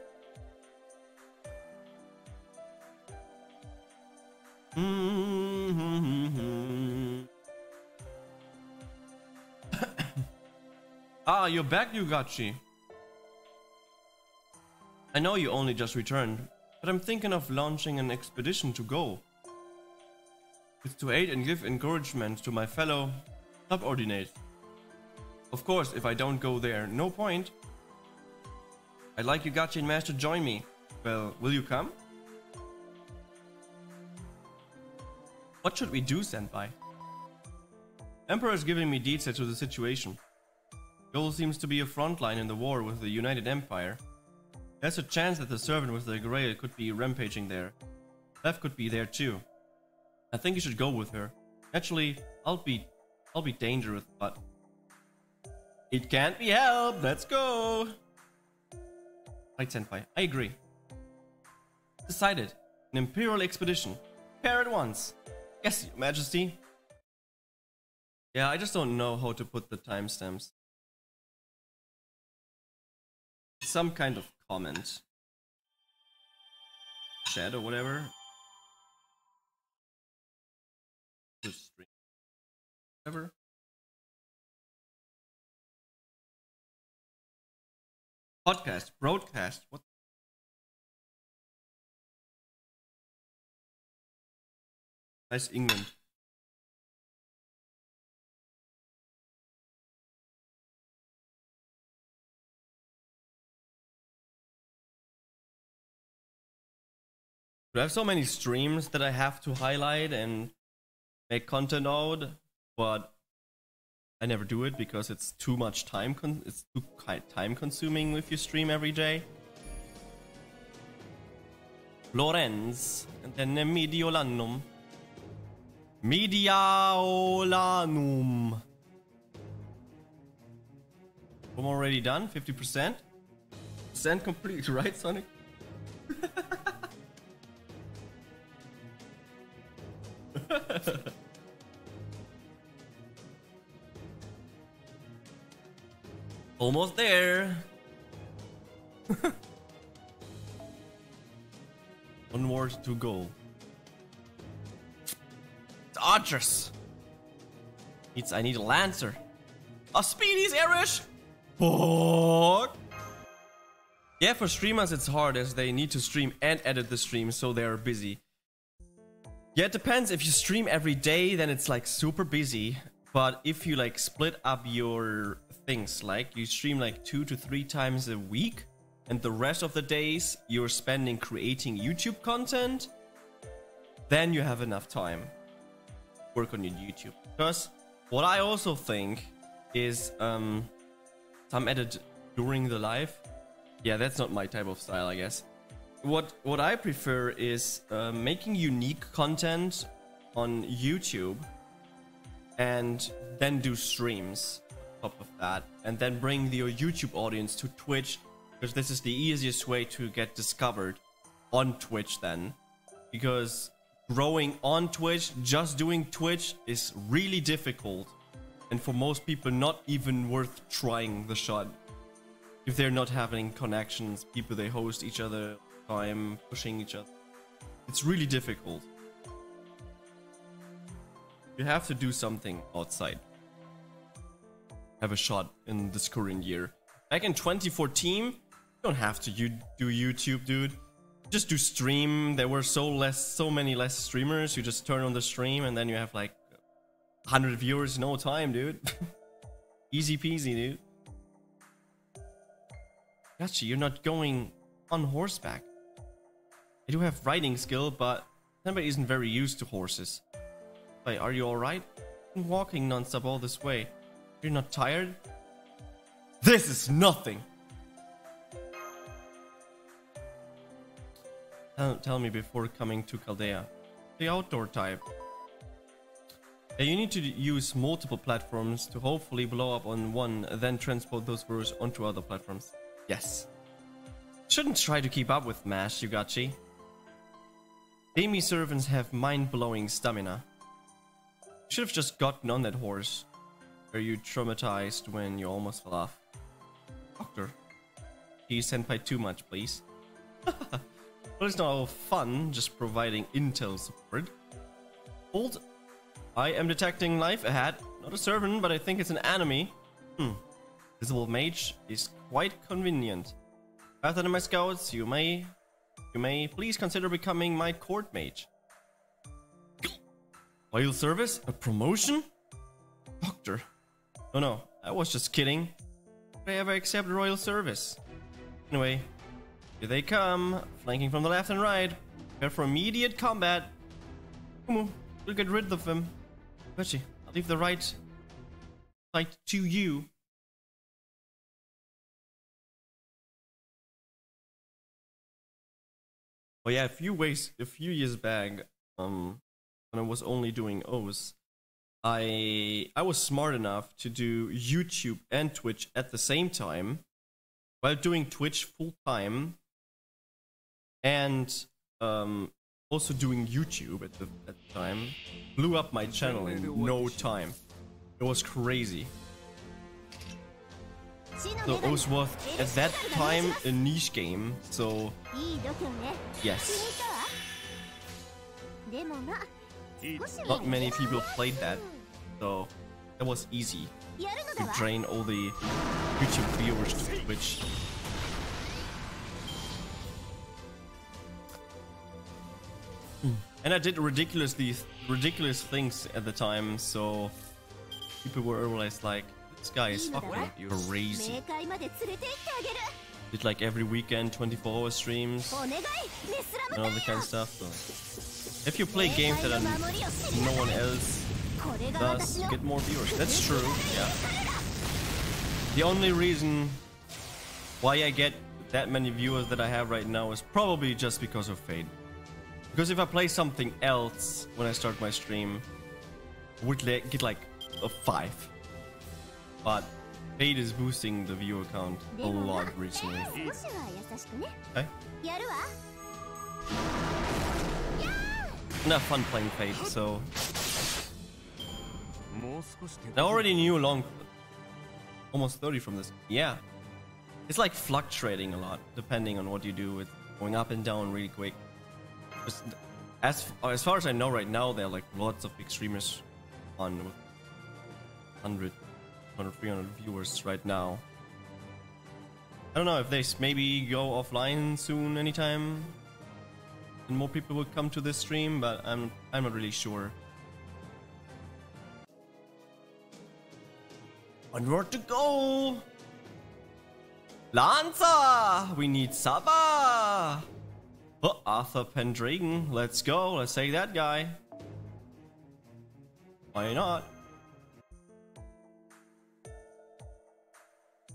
ah, you're back, Jugachi. I know you only just returned, but I'm thinking of launching an expedition to go. It's to aid and give encouragement to my fellow subordinates. Of course, if I don't go there, no point. I'd like Jugachi and Master to join me. Well, will you come? What should we do, Senpai? Emperor is giving me details to the situation. Goal seems to be a front line in the war with the United Empire. There's a chance that the servant with the Grail could be rampaging there. Lev could be there too. I think you should go with her. Actually, I'll be I'll be dangerous, but it can't be helped. Let's go. Right, Senpai. I agree. Decided. An Imperial expedition. Prepare at once. Yes, Your Majesty. Yeah, I just don't know how to put the timestamps. Some kind of comment. Chat or whatever. Whatever. Podcast, broadcast. What? Nice England. I have so many streams that I have to highlight and make content out, but I never do it because it's too much time. It's too time consuming if you stream every day. Lorenz and then Mediolanum. Mediolanum. I'm already done. 50%. Percent complete, right, Sonic? Almost there. sword to go. It's archers. It's I need a lancer. A speedy's Irish. Fuck. Yeah, for streamers it's hard as they need to stream and edit the stream, so they're busy. Yeah, it depends. If you stream every day, then it's like super busy. But if you like split up your things, like you stream like two to three times a week, and the rest of the days you're spending creating YouTube content, then you have enough time work on your YouTube. Because what I also think is um, some edit during the live. Yeah, that's not my type of style, I guess. What what I prefer is uh, making unique content on YouTube and then do streams top of that and then bring your YouTube audience to Twitch because this is the easiest way to get discovered on Twitch then. Because growing on Twitch just doing Twitch is really difficult and for most people not even worth trying the shot. If they're not having connections people they host each other time pushing each other. It's really difficult. You have to do something outside have a shot in this current year. Back in 2014 you don't have to you do youtube dude. Just do stream. There were so less so many less streamers. You just turn on the stream and then you have like 100 viewers in no time dude. Easy peasy dude. Gotcha you're not going on horseback. I do have riding skill but somebody isn't very used to horses. Wait, are you alright been walking non-stop all this way you're not tired this is nothing Tell, tell me before coming to Chaldea. The outdoor type. Yeah, you need to use multiple platforms to hopefully blow up on one, then transport those viewers onto other platforms. Yes. Shouldn't try to keep up with MASH, Jugachi. Demi servants have mind-blowing stamina. Should have just gotten on that horse. Are you traumatized when you almost fell off? Doctor. He senpai too much, please. But it's not all fun just providing intel support. Hold. I am detecting life ahead. Not a servant, but I think it's an enemy. Hmm. Visible mage is quite convenient. Rather than my scouts, you may you may please consider becoming my court mage. Loyal service? A promotion? Doctor. Oh no, I was just kidding. Would I ever accept royal service? Anyway, here they come, flanking from the left and right. Prepare for immediate combat. Kumu, we'll get rid of them. Virtue, I'll leave the right side to you. Oh yeah, a few ways, a few years back, um, when I was only doing O's, I I was smart enough to do YouTube and Twitch at the same time while doing Twitch full time and um, also doing YouTube at the, at the time blew up my channel in no time. It was crazy. So Osworth at that time a niche game, so yes not many people played that, so it was easy to drain all the YouTube viewers to Twitch. And I did ridiculously ridiculous things at the time, so people were always like, "This guy is fucking crazy." Did like every weekend,
24 hour streams,
and all
the
kind of stuff. So. If you play games that no one else does, you get more viewers. That's true, yeah. The only reason why I get that many viewers that I have right now is probably just because of Fate. Because if I play something else when I start my stream, I would get like a 5. But Fate is boosting the viewer count a lot recently. Okay. Eh? enough fun playing Fate, so... I already knew long... Almost 30 from this. Yeah. It's like fluctuating a lot, depending on what you do. It's going up and down really quick. Just as, as far as I know right now, there are like lots of big streamers on with 100, 200, 300 viewers right now. I don't know if they maybe go offline soon anytime and more people will come to this stream, but I'm I'm not really sure. Onward to go! Lancer! We need Saber! Oh, Arthur Pendragon. Let's go. Let's take that guy. Why not?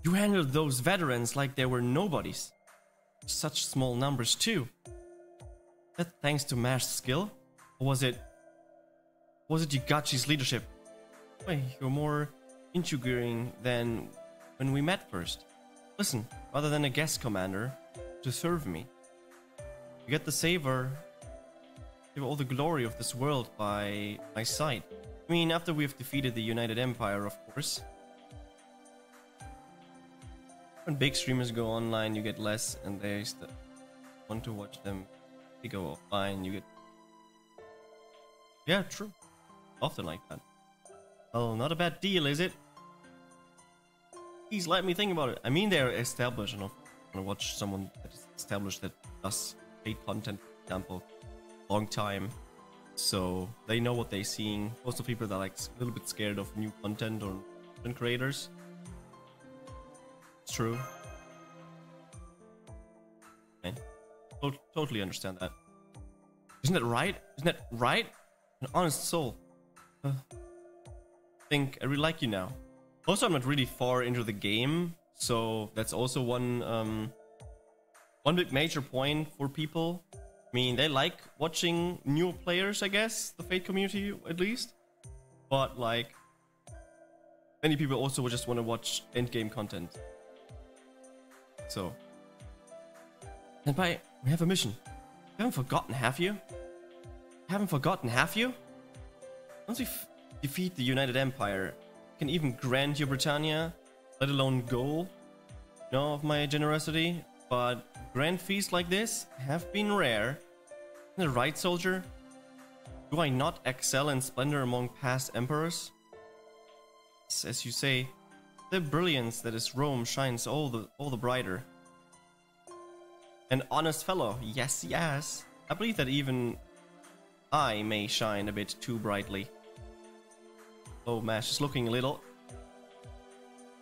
You handled those veterans like they were nobodies. Such small numbers, too. That thanks to Mash's skill? Or was it. Was it Jugachi's leadership? Wait, you're more intriguing than when we met first. Listen, rather than a guest commander, to serve me. You get the savor, give all the glory of this world by my side. I mean, after we've defeated the United Empire, of course. When big streamers go online, you get less, and they want to watch them. They go offline, you get. Yeah, true. Often like that. Well, not a bad deal, is it? Please let me think about it. I mean, they're established, and I want to watch someone that is established that does paid content, for example, long time. So they know what they're seeing. Most of people that are like a little bit scared of new content or content creators. It's true. To- totally understand that. Isn't that right? Isn't that right? An honest soul. Uh, think I really like you now. Also, I'm not really far into the game, so that's also one um, one big major point for people. I mean, they like watching new players, I guess, the Fate community at least. But like, many people also just want to watch endgame content. So, and by we have a mission. You haven't forgotten, have you? you Haven't forgotten, have you? Once we defeat the United Empire, I can even grant you Britannia, let alone Gaul. No, of my generosity, but grand feasts like this have been rare. It right, soldier? Do I not excel in splendor among past emperors? As you say, the brilliance that is Rome shines all the all the brighter. An honest fellow, yes, yes. I believe that even I may shine a bit too brightly. Oh, Mash is looking a little.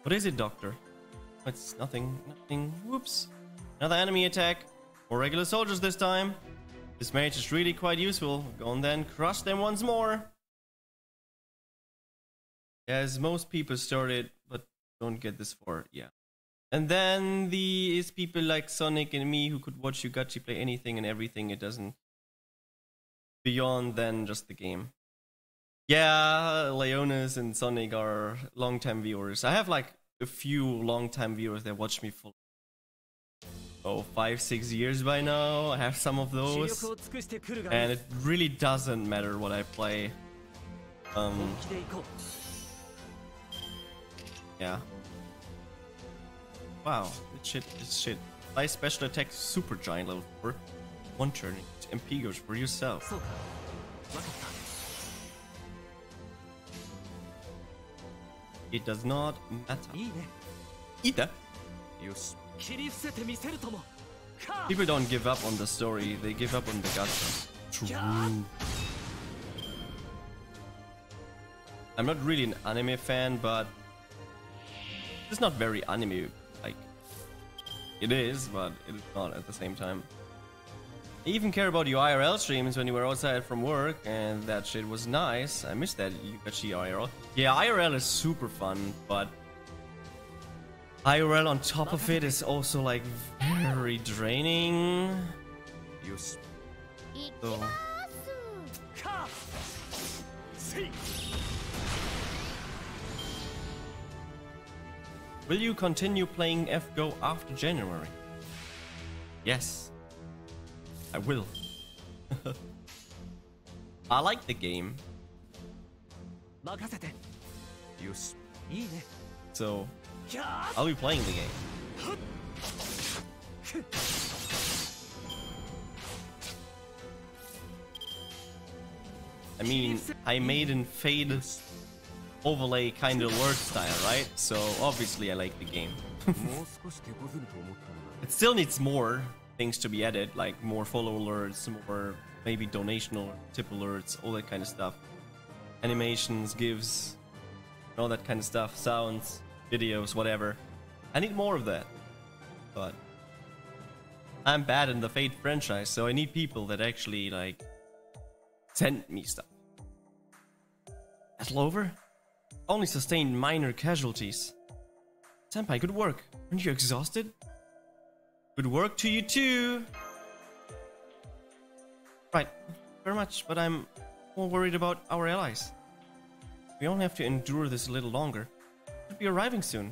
What is it, Doctor? It's nothing, nothing. Whoops. Another enemy attack. More regular soldiers this time. This mage is really quite useful. Go on then, crush them once more. As most people started, but don't get this far. Yeah. And then the is people like Sonic and me who could watch Jugachi play anything and everything. It doesn't beyond then just the game. Yeah, Leonis and Sonic are long-time viewers. I have like a few long-time viewers that watch me for oh five six years by now. I have some of those, and it really doesn't matter what I play. Um, yeah. Wow, this shit, this shit. Apply special attack super giant level 4. One turn MP goes for yourself. It does not matter. Either.
Use.
People don't give up on the story, they give up on the gacha. True. I'm not really an anime fan, but it's not very anime like, it is, but it's not at the same time. I even care about your IRL streams when you were outside from work, and that shit was nice. I miss that Jugachi IRL. Yeah, IRL is super fun, but IRL on top of it is also like very draining. So. Will you continue playing FGO after January? Yes. I will. I like the game. So, I'll be playing the game. I mean, I made in Fate overlay kind of word style, right? So obviously I like the game. it still needs more things to be added, like more follow alerts, more maybe donational tip alerts, all that kind of stuff. Animations, gives, all that kind of stuff, sounds, videos, whatever. I need more of that. But I'm bad in the Fate franchise, so I need people that actually like send me stuff. Battle over? Only sustained minor casualties. Senpai, good work. Aren't you exhausted? Good work to you too. Right, very much, but I'm more worried about our allies. We only have to endure this a little longer. Should be arriving soon.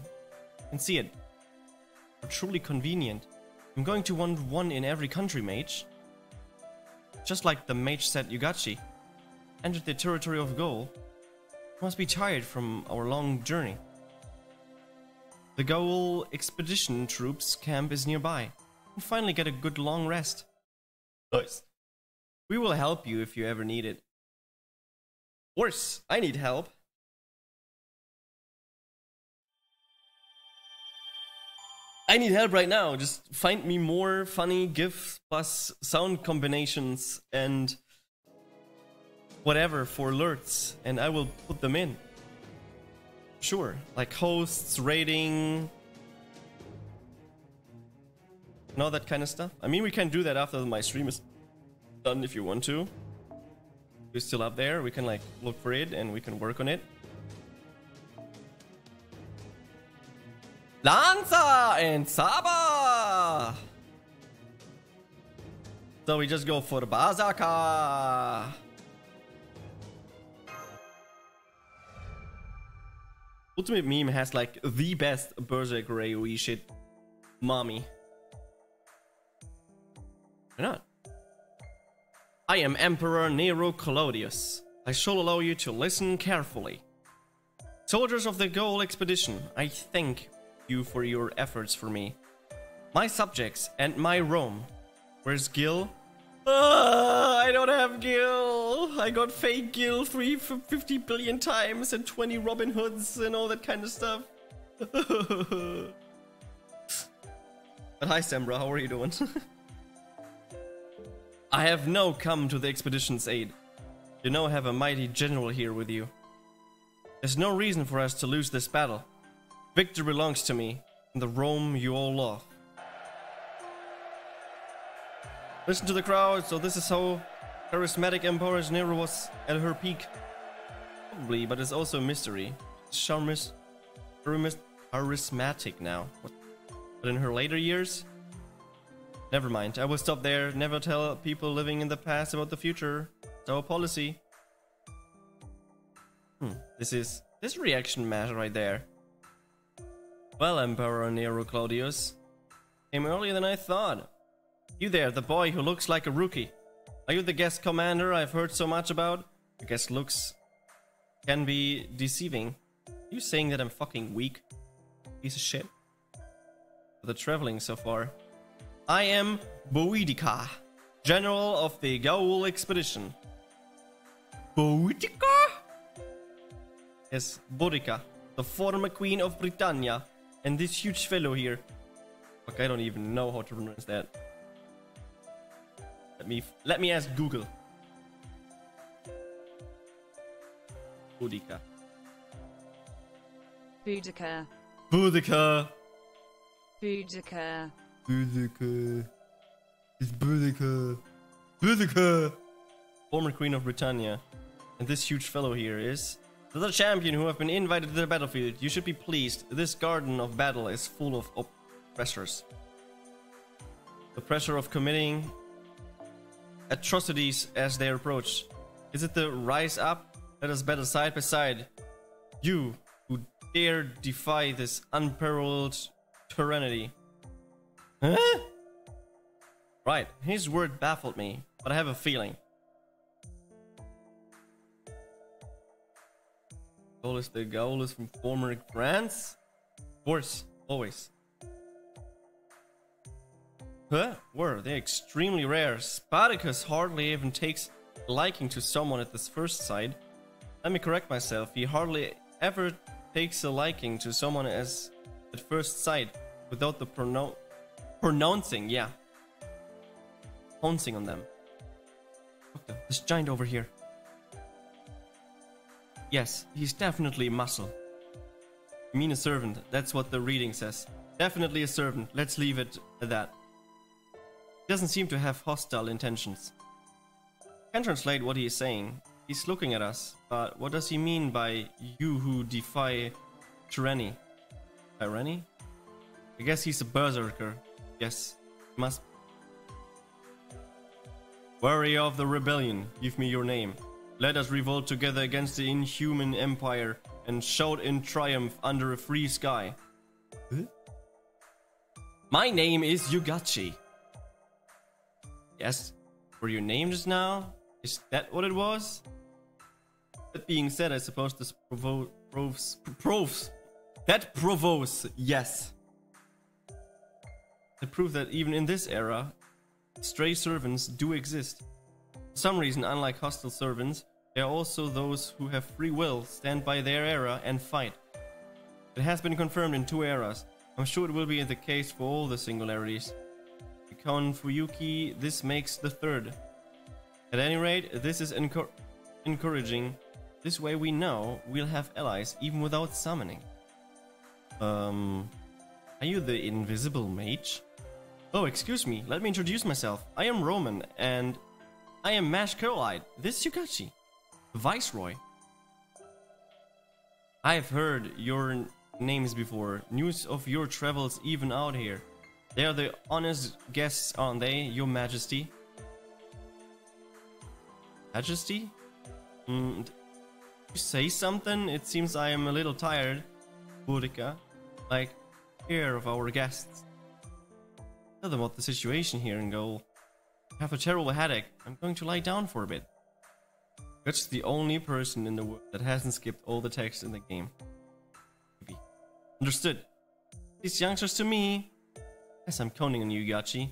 Can see it. Truly convenient. I'm going to want one in every country, mage. Just like the mage said Jugachi. Entered the territory of Gaul. Must be tired from our long journey. The Gaul expedition troops camp is nearby. And finally get a good long rest. Nice. We will help you if you ever need it. Worse, I need help. I need help right now. Just find me more funny GIF plus sound combinations and whatever for alerts, and I will put them in. Sure, like hosts, rating, and all that kind of stuff. I mean, we can do that after my stream is done if you want to. You're still up there, we can like look for it and we can work on it. Lancer and Saber! So we just go for Berserker! Ultimate Meme has like the best Berserk AoE shit. Mommy. Why not? I am Emperor Nero Claudius. I shall allow you to listen carefully. Soldiers of the Gaul Expedition, I thank you for your efforts for me. My subjects and my Rome. Where's Gil? Ah, I don't have Gil. I got fake Gil 350 billion times and 20 Robin Hoods and all that kind of stuff. but hi Sembra, how are you doing? I have now come to the expedition's aid. You now have a mighty general here with you. There's no reason for us to lose this battle. Victor belongs to me, and the Rome you all love. Listen to the crowd, so this is how charismatic Emperor Nero was at her peak. Probably, but it's also a mystery. Charmis, charism- charismatic now. What? But in her later years? Never mind, I will stop there. Never tell people living in the past about the future. It's our policy. Hmm, this is this reaction matter right there. Well, Emperor Nero Claudius. Came earlier than I thought. You there, the boy who looks like a rookie. Are you the guest commander I've heard so much about? I guess looks can be deceiving. you saying that I'm fucking weak? Piece of shit. For the traveling so far. I am Boudica, General of the Gaul Expedition. Boudica? Yes, Boudica, the former Queen of Britannia, and this huge fellow here. Fuck, I don't even know how to pronounce that. Let me let me ask Google. Boudica.
Boudica.
Boudica.
Boudica.
Boudica. It's Boudica. Boudica. Former Queen of Britannia. And this huge fellow here is the champion who have been invited to the battlefield. You should be pleased. This garden of battle is full of oppressors. The pressure of committing atrocities as they approach. Is it the rise up? Let us battle side by side. You who dare defy this unparalleled tyranny. Huh? Right, his word baffled me, but I have a feeling. Gaul is the Gaul is from former France? Of course, always. Huh? Were they extremely rare? Spartacus hardly even takes liking to someone at this first sight. Let me correct myself. He hardly ever takes a liking to someone as at first sight without the pronou- pronouncing, yeah. Pouncing on them. This giant over here. Yes, he's definitely muscle. You mean a servant? That's what the reading says. Definitely a servant. Let's leave it at that. He doesn't seem to have hostile intentions. Can't translate what he is saying. He's looking at us, but what does he mean by you who defy tyranny? Tyranny? I guess he's a berserker. Yes, must. Warrior of the rebellion, give me your name. Let us revolt together against the inhuman empire and shout in triumph under a free sky. Huh? My name is Jugachi. Yes, for your name just now? Is that what it was? That being said, I suppose this provo proves proves that proves yes. It proves that even in this era, stray servants do exist. For some reason, unlike hostile servants, there are also those who have free will, stand by their era, and fight. It has been confirmed in two eras. I'm sure it will be the case for all the singularities. Count Fuyuki, this makes the third. At any rate, this is encor encouraging. This way we know we'll have allies even without summoning. Um, are you the invisible mage? Oh, excuse me, let me introduce myself. I am Roman, and I am Mash Kyrielight. This is Jugachi, the Viceroy. I've heard your names before, news of your travels even out here. They are the honest guests, aren't they, your majesty? Majesty? Mm, you say something? It seems I am a little tired, Boudica. Like, care of our guests. Tell them about the situation here and go. I have a terrible headache. I'm going to lie down for a bit. That's the only person in the world that hasn't skipped all the text in the game. Understood. These youngsters to me. Yes, I'm counting on you, Yachi.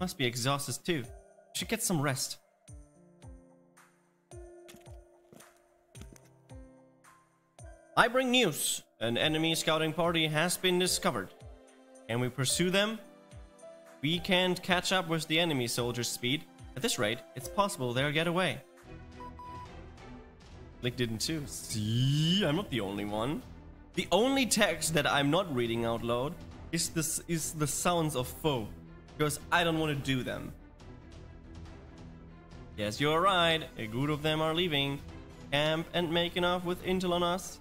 Must be exhausted too. You should get some rest. I bring news. An enemy scouting party has been discovered. Can we pursue them? We can't catch up with the enemy soldiers' speed. At this rate, it's possible they'll get away. Lick didn't too. See, I'm not the only one. The only text that I'm not reading out loud is this is the sounds of foe, because I don't want to do them. Yes, you're right. A group of them are leaving camp and making off with intel on us.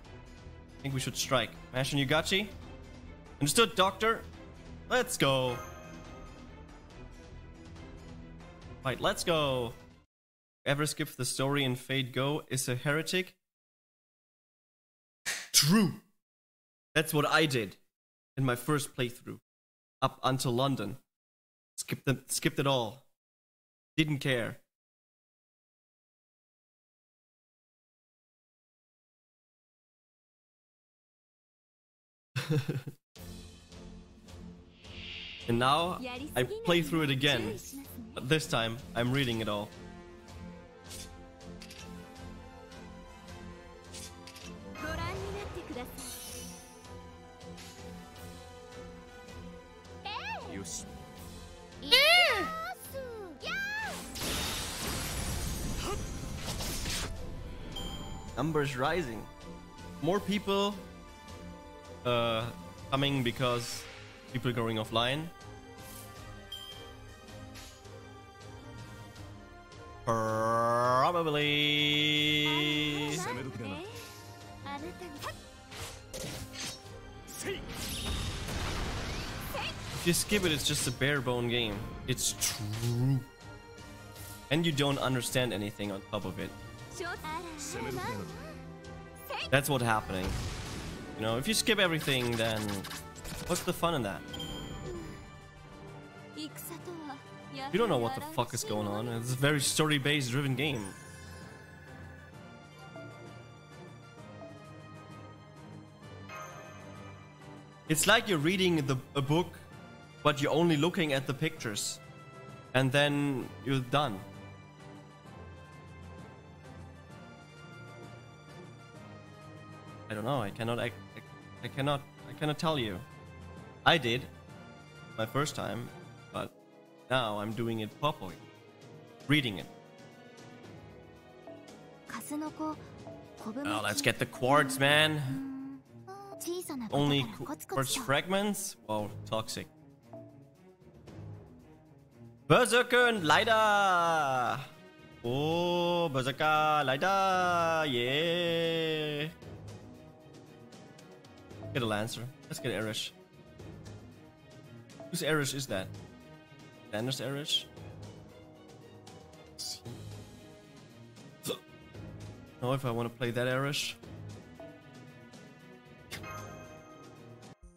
I think we should strike. Mash and Jugachi? Understood, Doctor? Let's go. Right, let's go. Ever skip the story in Fate Go is a heretic? True. That's what I did in my first playthrough. Up until London. Skipped, them, skipped it all. Didn't care. and now I play through it again. But this time I'm reading it all. numbers rising. More people uh, coming because people going offline. Probably. If you skip it, it's just a bare bone game. It's true. And you don't understand anything on top of it. That's what's happening. You know, if you skip everything, then what's the fun in that? You don't know what the fuck is going on. It's a very story-based driven game. It's like you're reading the, a book, but you're only looking at the pictures. And then you're done. I don't know. I cannot. I, I, I cannot. I cannot tell you. I did my first time, but now I'm doing it properly, reading it. Oh, let's get the quartz, man. Only quartz fragments? Wow, toxic. Berserker leider! Oh, Berserker leider! Yeah! Get a Lancer. Let's get Erish. Whose Erish is that? Xander's Erish? know if I want to play that Erish.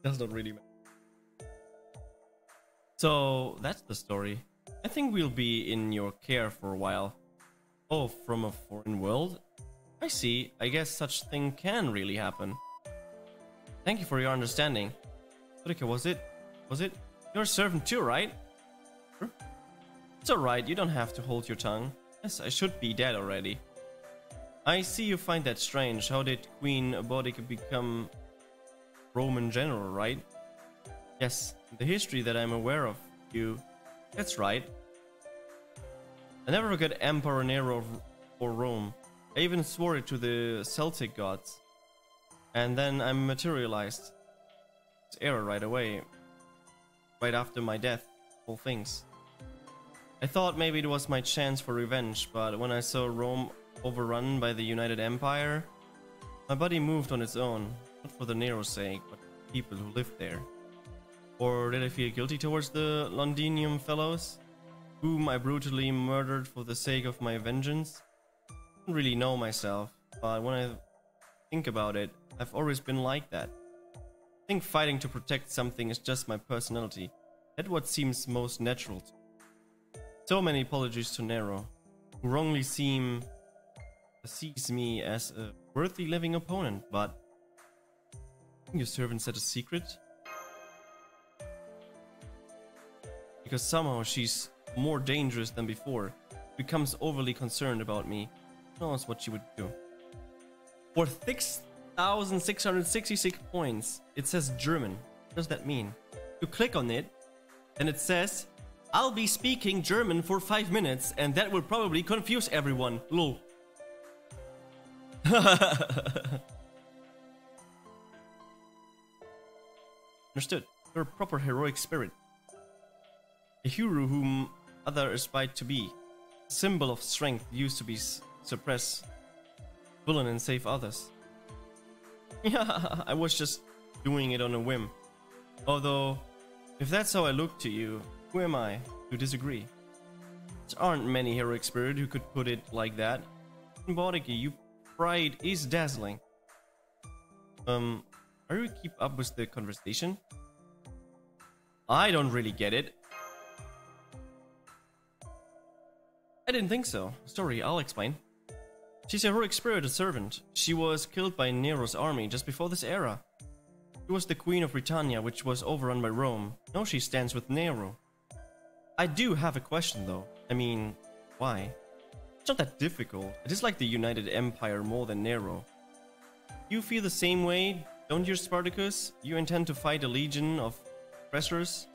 That's not really matter. So that's the story. I think we'll be in your care for a while. Oh, from a foreign world? I see. I guess such thing can really happen. Thank you for your understanding. Rika, was it? Was it? You're a servant too, right? It's alright, you don't have to hold your tongue. Yes, I should be dead already. I see you find that strange. How did Queen Boudica become Roman general, right? Yes, the history that I'm aware of, you... That's right. I never forget Emperor Nero for Rome. I even swore it to the Celtic gods. And then I materialized. It's error right away. Right after my death. All things. I thought maybe it was my chance for revenge, but when I saw Rome overrun by the United Empire, my body moved on its own, not for the Nero's sake, but the people who lived there. Or did I feel guilty towards the Londinium fellows, whom I brutally murdered for the sake of my vengeance? I don't really know myself, but when I think about it, I've always been like that. I think fighting to protect something is just my personality. That's what seems most natural to me. So many apologies to Nero, who wrongly seem uh, sees me as a worthy living opponent, but your servant said a secret? Because somehow she's more dangerous than before, becomes overly concerned about me. Knows what she would do. For 6,666 points, it says German. What does that mean? You click on it, and it says, I'll be speaking German for 5 minutes, and that will probably confuse everyone. Lol. Understood. You're a proper heroic spirit. A hero whom others aspire to be. A symbol of strength used to be suppress villain and save others. Yeah, I was just doing it on a whim. Although, if that's how I look to you, who am I to disagree? There aren't many heroic spirit who could put it like that. Boudica, you pride is dazzling. Um, are you keep up with the conversation? I don't really get it. I didn't think so. Sorry, I'll explain. She's a heroic spirit, a servant. She was killed by Nero's army just before this era. She was the queen of Britannia, which was overrun by Rome. Now she stands with Nero. I do have a question though. I mean, why? It's not that difficult. It is like the United Empire more than Nero. You feel the same way, don't you, Spartacus? You intend to fight a legion of oppressors?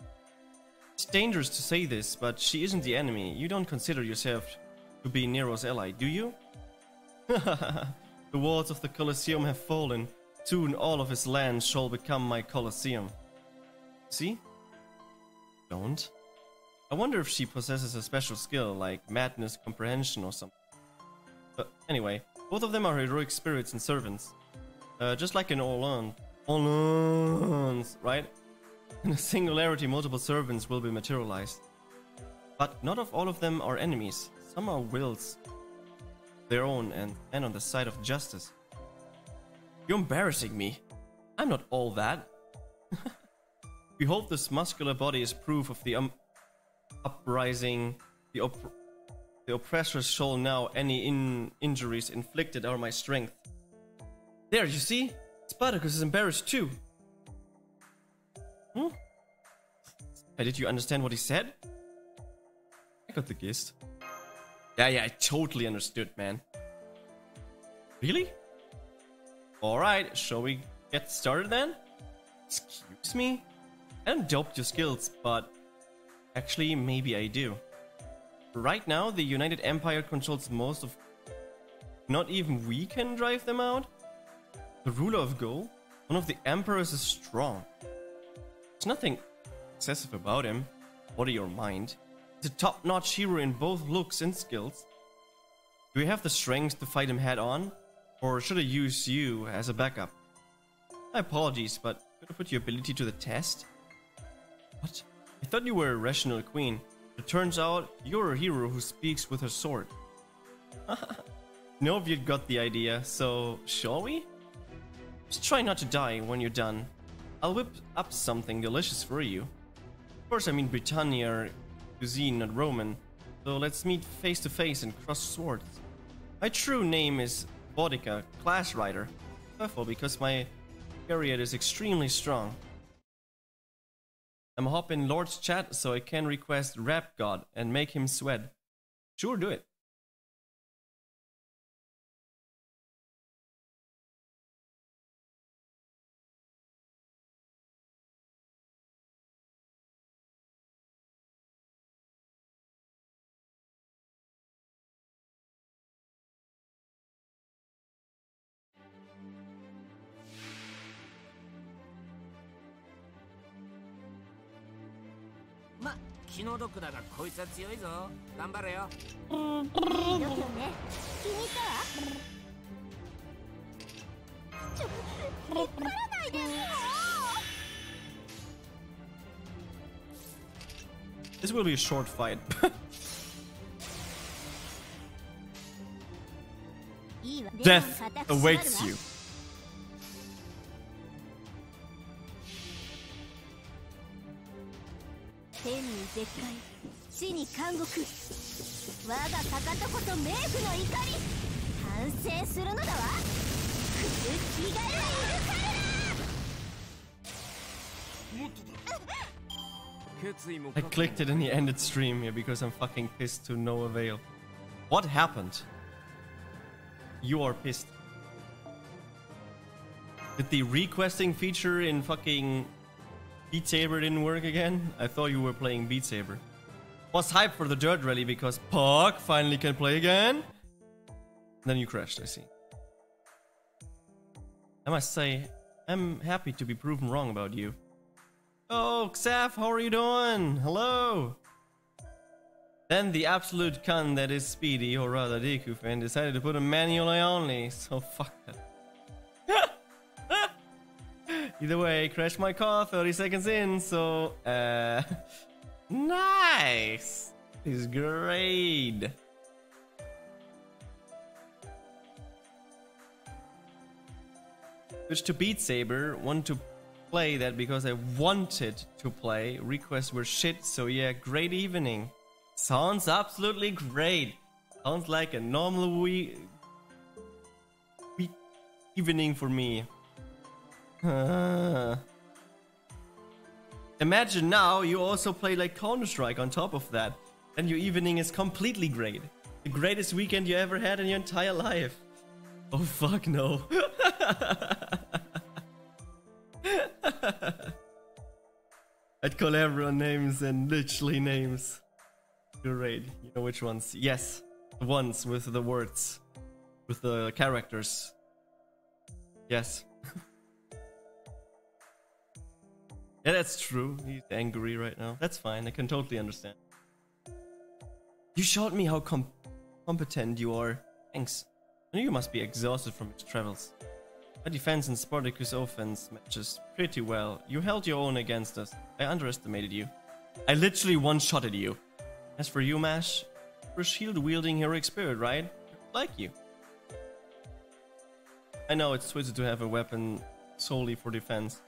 It's dangerous to say this, but she isn't the enemy. You don't consider yourself to be Nero's ally, do you? the walls of the Colosseum have fallen. Soon all of his land shall become my Colosseum. See? Don't. I wonder if she possesses a special skill like madness comprehension or something. But anyway, both of them are heroic spirits and servants. Uh, just like in Orleans. Orleans, right? In a singularity, multiple servants will be materialized. But not of all of them are enemies. Some are wills their own and, and on the side of justice. You're embarrassing me. I'm not all that. Behold, this muscular body is proof of the um, uprising. The, op the oppressors shall now any in injuries inflicted are my strength. There, you see? Spartacus is embarrassed too. Hmm? Did you understand what he said? I got the gist. Yeah, yeah, I totally understood, man. Really? Alright, shall we get started then? Excuse me? I don't doubt your skills, but actually, maybe I do. Right now, the United Empire controls most of. Not even we can drive them out? The ruler of Go, one of the emperors, is strong. There's nothing excessive about him. What your mind? He's a top notch hero in both looks and skills. Do we have the strength to fight him head on? Or should I use you as a backup? My apologies, but could I put your ability to the test? What? I thought you were a rational queen. It turns out you're a hero who speaks with her sword. no, you got the idea, so shall we? Just try not to die when you're done. I'll whip up something delicious for you. Of course, I mean Britannia cuisine, not Roman. So let's meet face to face and cross swords. My true name is Boudica, class rider. Careful, because my chariot is extremely strong. I'm hopping Lord's chat so I can request Rap God and make him sweat. Sure, do it.
毒だがこいつは強いぞ頑張れよ
いい度胸ね気に入ったわちょ引っ張らないでも
This will be a short fight.
ういいわ
Death
でも固く縛るわ
awaits you.
絶海地に監獄我がかかとこそ冥府の怒り反省するのだわ口気がいる
決意も
I clicked it and he ended stream here because I'm fucking pissed to no avail. What happened? You are pissed. Did the requesting feature in fucking Beat Saber didn't work again? I thought you were playing Beat Saber. Was hyped for the Dirt Rally because Puck finally can play again. Then you crashed, I see. I must say, I'm happy to be proven wrong about you. Oh, Xaf, how are you doing? Hello. Then the absolute cunt that is Speedy, or rather Deku fan, decided to put a manually only, so fuck that. Either way, crashed my car 30 seconds in, so uh nice. This is great. Switch to Beat Saber, want to play that because I wanted to play. Requests were shit, so yeah, great evening. Sounds absolutely great. Sounds like a normal week, week evening for me. Imagine now you also play like Counter Strike on top of that, and your evening is completely great. The greatest weekend you ever had in your entire life. Oh fuck no. I'd call everyone names and literally names. Great. You know which ones? Yes. The ones with the words. With the characters. Yes. Yeah, that's true. He's angry right now. That's fine. I can totally understand. You showed me how com- competent you are. Thanks. I knew you must be exhausted from your travels. My defense and Spartacus offense matches pretty well. You held your own against us. I underestimated you. I literally one-shotted you. As for you, Mash, you're a shield-wielding heroic spirit, right? Like you. I know it's twisted to have a weapon solely for defense,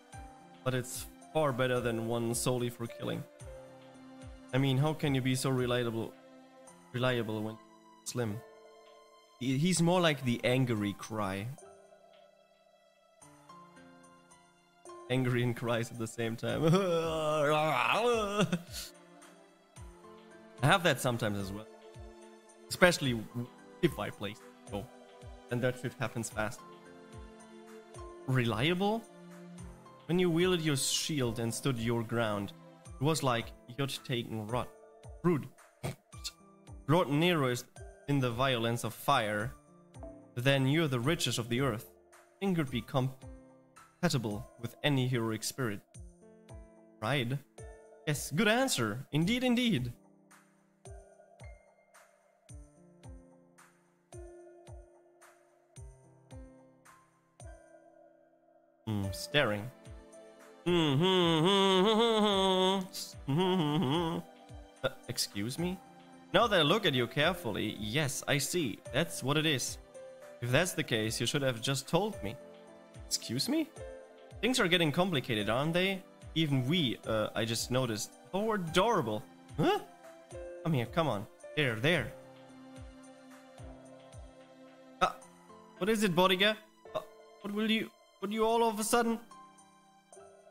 but it's far better than one solely for killing. I mean, how can you be so reliable, reliable when slim? He- He's more like the angry cry. Angry and cries at the same time. I have that sometimes as well. Especially if I play. Oh, and that shit happens fast. reliable? When you wielded your shield and stood your ground, it was like you'd taken rot. Rude. Nero is in the violence of fire, then you're the richest of the earth. You'd be compatible with any heroic spirit. Right? Yes, good answer. Indeed, indeed. Hmm, staring. Uh, excuse me? Now that I look at you carefully, yes, I see. That's what it is. If that's the case, you should have just told me. Excuse me? Things are getting complicated, aren't they? Even we, uh, I just noticed. Oh, adorable. Huh? Come here, come on. There, there. Ah, what is it, bodyguard? Uh, what will you, what you all of a sudden?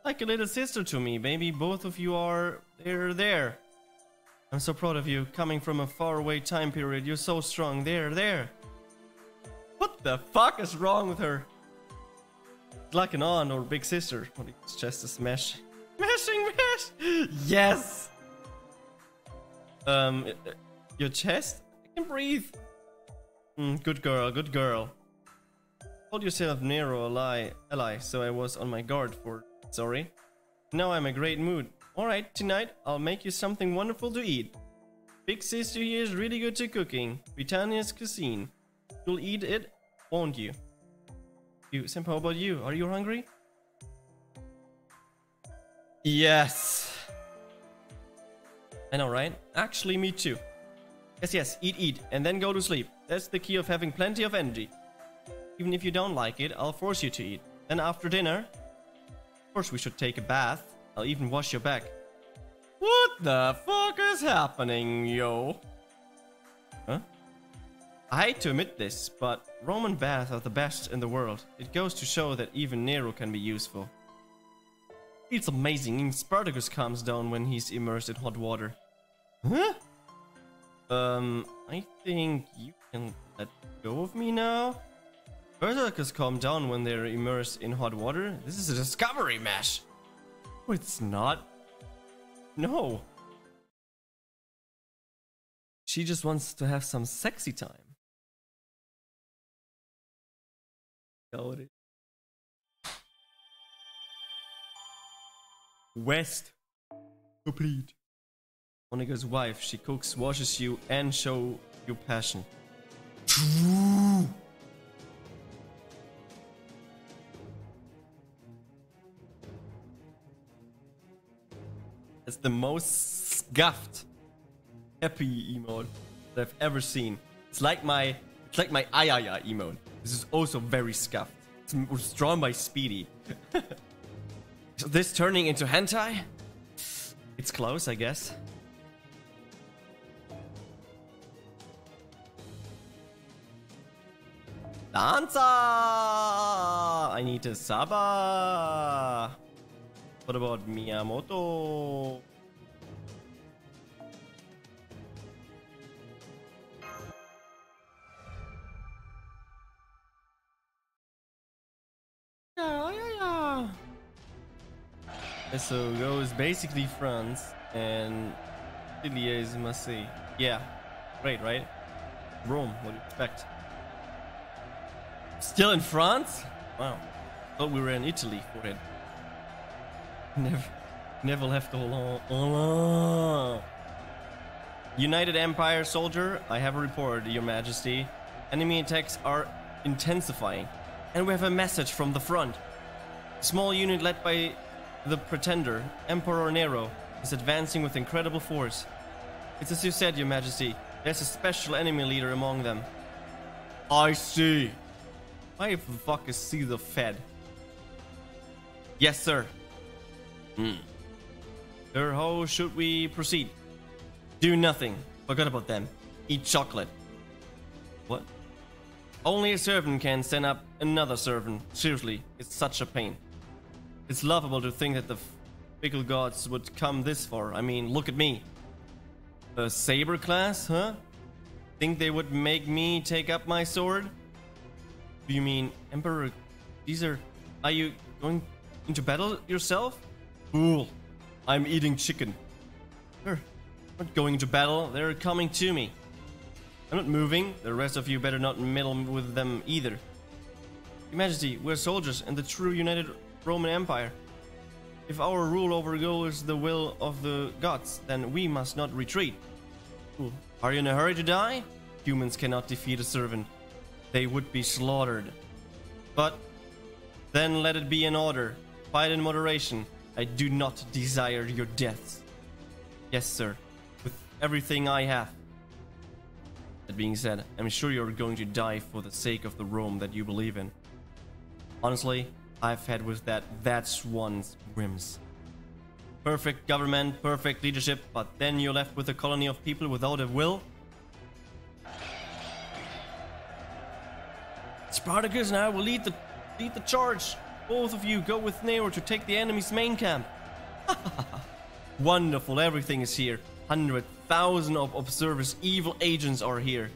Like a little sister to me, baby. Both of you are, there, there. I'm so proud of you. Coming from a faraway time period, you're so strong. There, there. What the fuck is wrong with her? Like an aunt or big sister. It's just a smash. Smashing mash! Yes! Um, uh, your chest? I can breathe. Mm, good girl, good girl. Hold yourself Nero ally, ally, so I was on my guard for. Sorry. Now I'm in a great mood. Alright, tonight I'll make you something wonderful to eat. Big sister here is really good to cooking. Britannia's cuisine. You'll eat it, won't you? You, Senpai, how about you? Are you hungry? Yes. I know, right? Actually, me too. Yes, yes, eat, eat, and then go to sleep. That's the key of having plenty of energy. Even if you don't like it, I'll force you to eat. Then after dinner, of course we should take a bath. I'll even wash your back. What the fuck is happening, yo? Huh? I hate to admit this, but Roman baths are the best in the world. It goes to show that even Nero can be useful. It's amazing, even Spartacus calms down when he's immersed in hot water. Huh? Um, I think you can let go of me now? Berserkers calm down when they're immersed in hot water. This is a discovery mash. No, it's not. No. She just wants to have some sexy time. Got it. West. Complete. Monica's wife. She cooks, washes you, and show you passion. True. It's the most scuffed happy emote that I've ever seen. It's like my it's like my ayaya emote. This is also very scuffed. It's, it was drawn by Speedy. so this turning into hentai? It's close, I guess. Danza! I need to Saba. What about Miyamoto? Yeah, yeah, yeah. So goes basically France and Italy is Marseille. Yeah, great, right? Rome, what do you expect? Still in France? Wow. Thought we were in Italy for it. Never, never left alone. alone. United Empire soldier, I have a report, Your Majesty. Enemy attacks are intensifying, and we have a message from the front. Small unit led by the Pretender, Emperor Nero, is advancing with incredible force. It's as you said, Your Majesty. There's a special enemy leader among them. I see. Why the fuck is see the Fed? Yes, sir. Hmm. Sir, how should we proceed? Do nothing. Forget about them. Eat chocolate. What? Only a servant can stand up another servant. Seriously, it's such a pain. It's laughable to think that the fickle gods would come this far. I mean, look at me. A saber class, huh? Think they would make me take up my sword? Do you mean Emperor Caesar Are you going into battle yourself? Fool. I'm eating chicken. They're not going into battle. They're coming to me. I'm not moving. The rest of you better not meddle with them either. Your Majesty, we're soldiers in the true United Roman Empire. If our rule overgoes the will of the gods, then we must not retreat. Fool. Are you in a hurry to die? Humans cannot defeat a servant. They would be slaughtered. But then let it be in order. Fight in moderation. I do not desire your deaths. Yes, sir. With everything I have. That being said, I'm sure you're going to die for the sake of the Rome that you believe in. Honestly, I've had with that that's one's whims. Perfect government, perfect leadership, but then you're left with a colony of people without a will? Spartacus and I will lead the lead the charge. Both of you go with Nero to take the enemy's main camp. Wonderful, everything is here. Hundred thousand of observers, evil agents are here.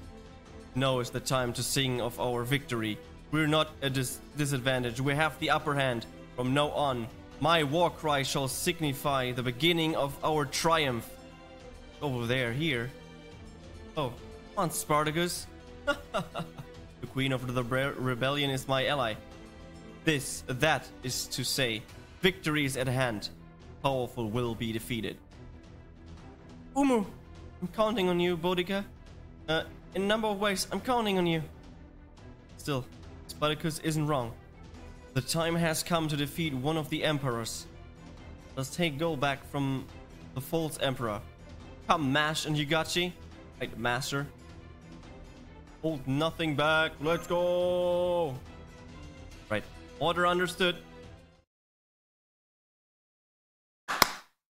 Now is the time to sing of our victory. We're not at dis- disadvantage. We have the upper hand. From now on, my war cry shall signify the beginning of our triumph. Over there, here. Oh, come on, Spartacus. the queen of the rebellion is my ally. This, that is to say, victory is at hand. Powerful will be defeated. Umu, I'm counting on you, Boudica. Uh, in a number of ways, I'm counting on you. Still, Spartacus isn't wrong. The time has come to defeat one of the emperors. Let's take gold back from the false emperor. Come, Mash and Jugachi. Right, master. Hold nothing back. Let's go. Order understood.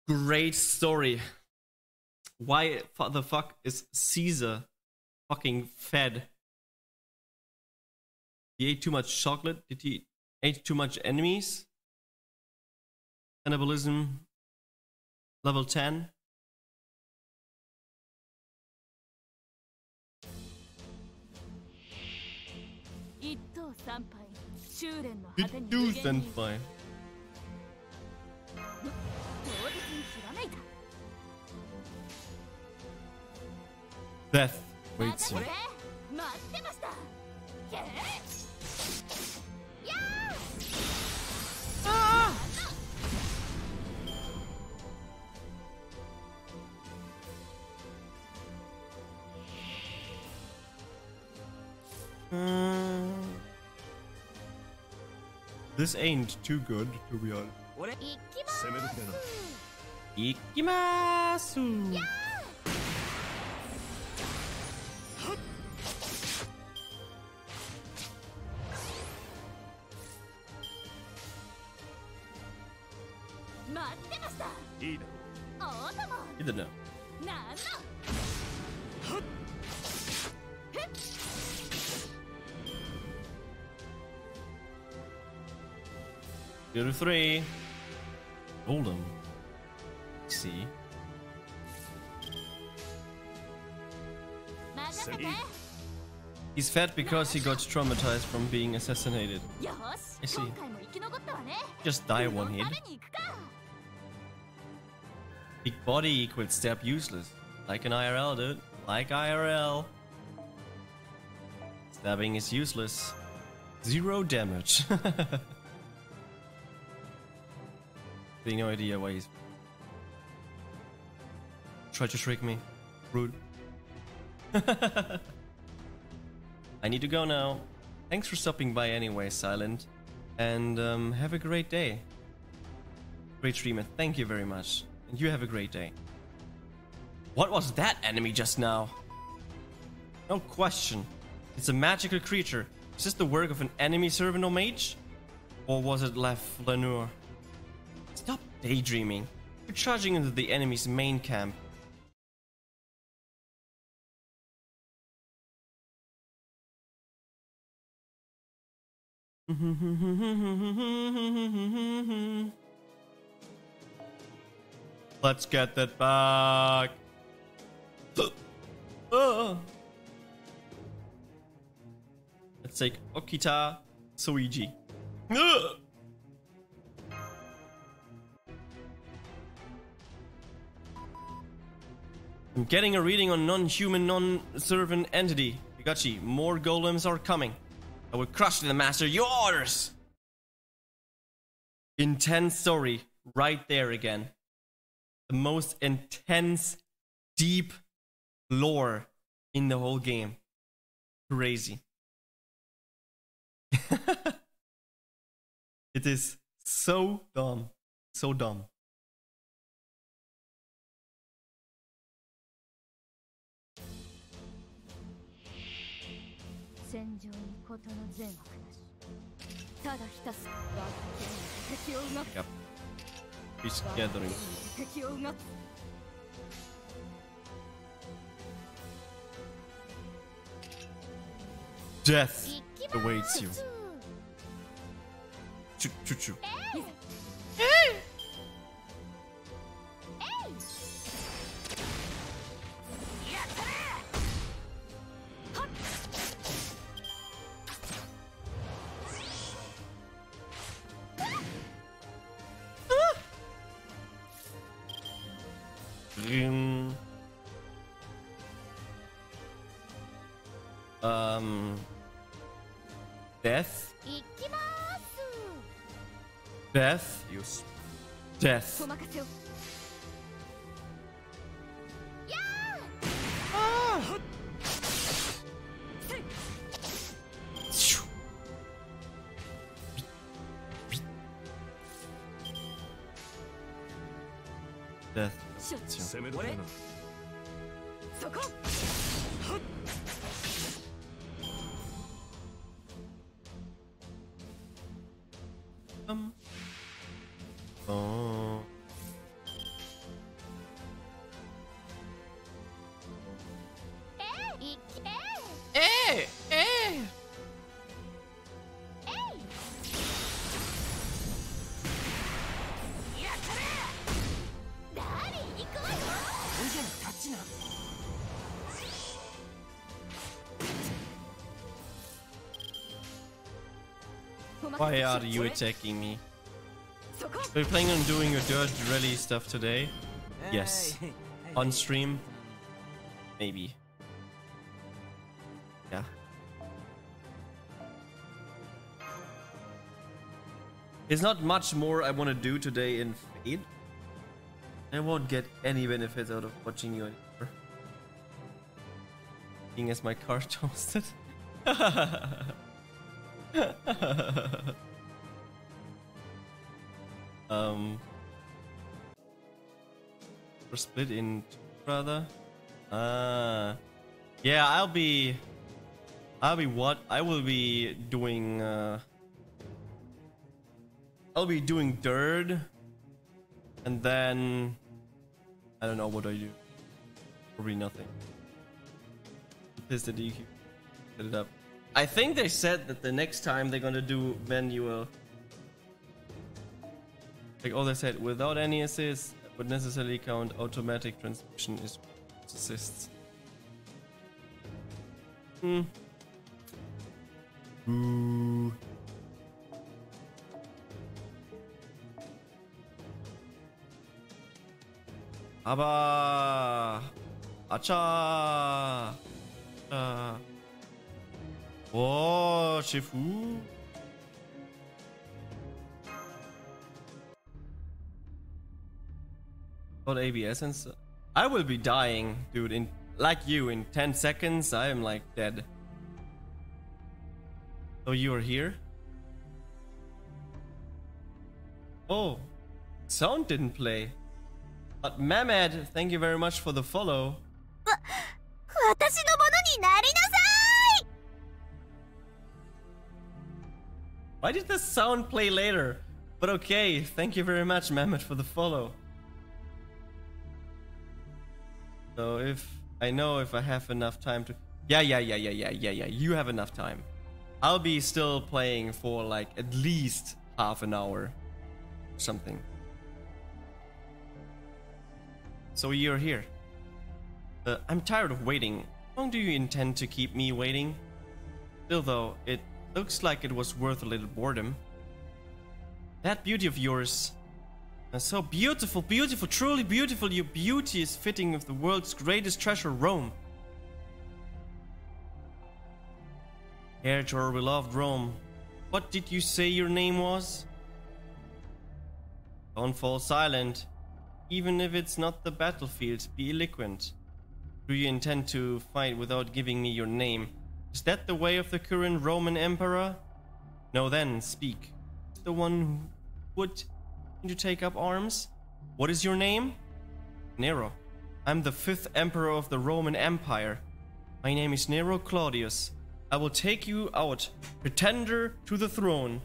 Great story. Why the fuck is Caesar fucking fed? He ate too much chocolate? Did he ate too much enemies? Cannibalism level 10?「
Good
do, Senpai. Death waits you. Ah! This ain't too good, to be honest. Ikimasu! He didn't know. Two, to three. Hold him. See.
See.
He's fat because he got traumatized from being assassinated. I see. Just die one hit. Big body equals step useless. Like an IRL, dude. Like IRL. Stabbing is useless. Zero damage. Having no idea why he's. Try to trick me. Rude. I need to go now. Thanks for stopping by anyway, Silent. And um, have a great day. Great streamer, thank you very much. And you have a great day. What was that enemy just now? No question. It's a magical creature. Is this the work of an enemy servant or mage? Or was it Lev Lainur? Daydreaming. You're charging into the enemy's main camp. Let's get that back. Let's take Okita Souji. I'm getting a reading on non-human, non-servant entity. Pikachu, more golems are coming. I will crush the master your orders. Intense story, right there again. The most intense, deep lore in the whole game. Crazy. it is so dumb. So dumb.
戦場に事の善悪なしただひたすら我が剣に敵をうが
Yep. He's gathering.
敵をうが
Death
行きま
awaits
ー
you.
す
Choo choo choo.
お任せを。
Why are you attacking me? Are you planning on doing your dirt rally stuff today? Yes. On stream? Maybe. Yeah. There's not much more I want to do today in Fate. I won't get any benefits out of watching you anymore. Being as my car toasted. um. We're split in two, brother. Ah. Yeah, I'll be. I'll be what? I will be doing. Uh, I'll be doing dirt. And then. I don't know what I do. Probably nothing. Pissed at DQ. Set it up. I think they said that the next time they're gonna do manual. Like all they said, without any assists, would necessarily count automatic transmission is assists. Hmm. Ooh. Aber. Acha. Acha. Oh, Shifu. Got ABS and stuff. I will be dying, dude. In like you, in 10 seconds, I am like dead. So you are here? Oh, sound didn't play. But Mehmet, thank you very much for the follow. Why did the sound play later? But okay, thank you very much, Mehmet, for the follow. So if I know if I have enough time to Yeah, yeah, yeah, yeah, yeah, yeah, yeah. You have enough time. I'll be still playing for like at least half an hour. Something. So you're here. Uh, I'm tired of waiting. How long do you intend to keep me waiting? Still though, it looks like it was worth a little boredom. That beauty of yours. Uh, So beautiful, beautiful, truly beautiful. Your beauty is fitting with the world's greatest treasure, Rome. Heir to our beloved Rome. What did you say your name was? Don't fall silent. Even if it's not the battlefield, be eloquent. Do you intend to fight without giving me your name? Is that the way of the current Roman Emperor? No, then, speak. The one who would to take up arms? What is your name? Nero. I'm the fifth emperor of the Roman Empire. My name is Nero Claudius. I will take you out, pretender to the throne.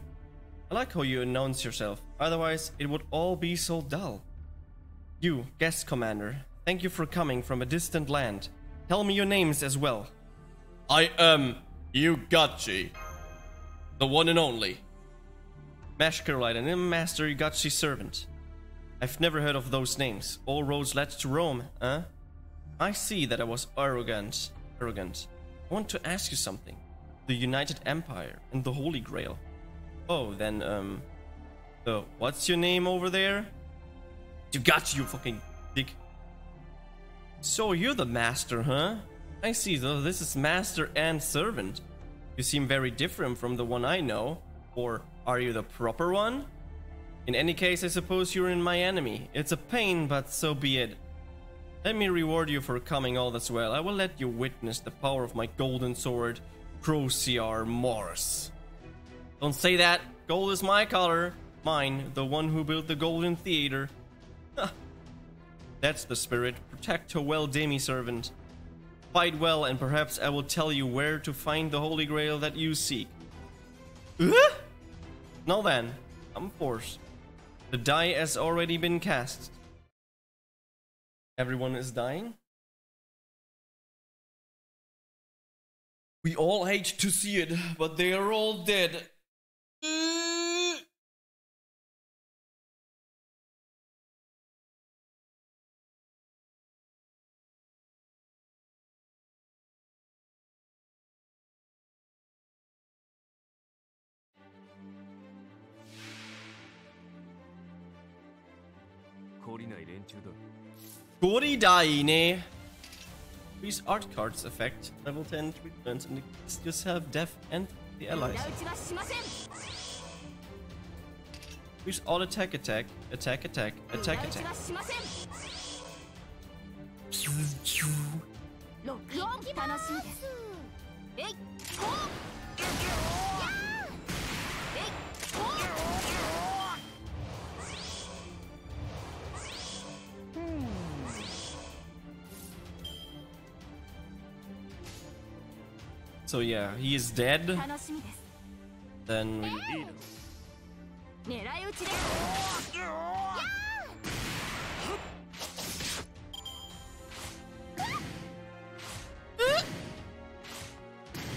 I like how you announce yourself, otherwise, it would all be so dull. You, guest commander, thank you for coming from a distant land. Tell me your names as well. I am Jugachi, the one and only. Mash Kyrielight and then Master Jugachi's servant. I've never heard of those names. All roads led to Rome, huh? I see that I was arrogant. Arrogant. I want to ask you something. The United Empire and the Holy Grail. Oh, then, um... So, what's your name over there? Yugachi, you fucking dick. So you're the master, huh? I see, though this is master and servant. You seem very different from the one I know. Or are you the proper one? In any case, I suppose you're in my enemy. It's a pain, but so be it. Let me reward you for coming all this well. I will let you witness the power of my golden sword, Crocea Mors. Don't say that. Gold is my color. Mine, the one who built the Golden Theater. That's the spirit. Protect her well, demi servant. Fight well, and perhaps I will tell you where to find the Holy Grail that you seek. Uh? Now then, come forth. The die has already been cast. Everyone is dying. We all hate to see it, but they are all dead. Gory Daine. Increase art cards effect. Level 10 treatments and increase yourself, death, and the allies. Increase all attack, attack, attack, attack, attack, attack. So yeah, he is dead. Then we...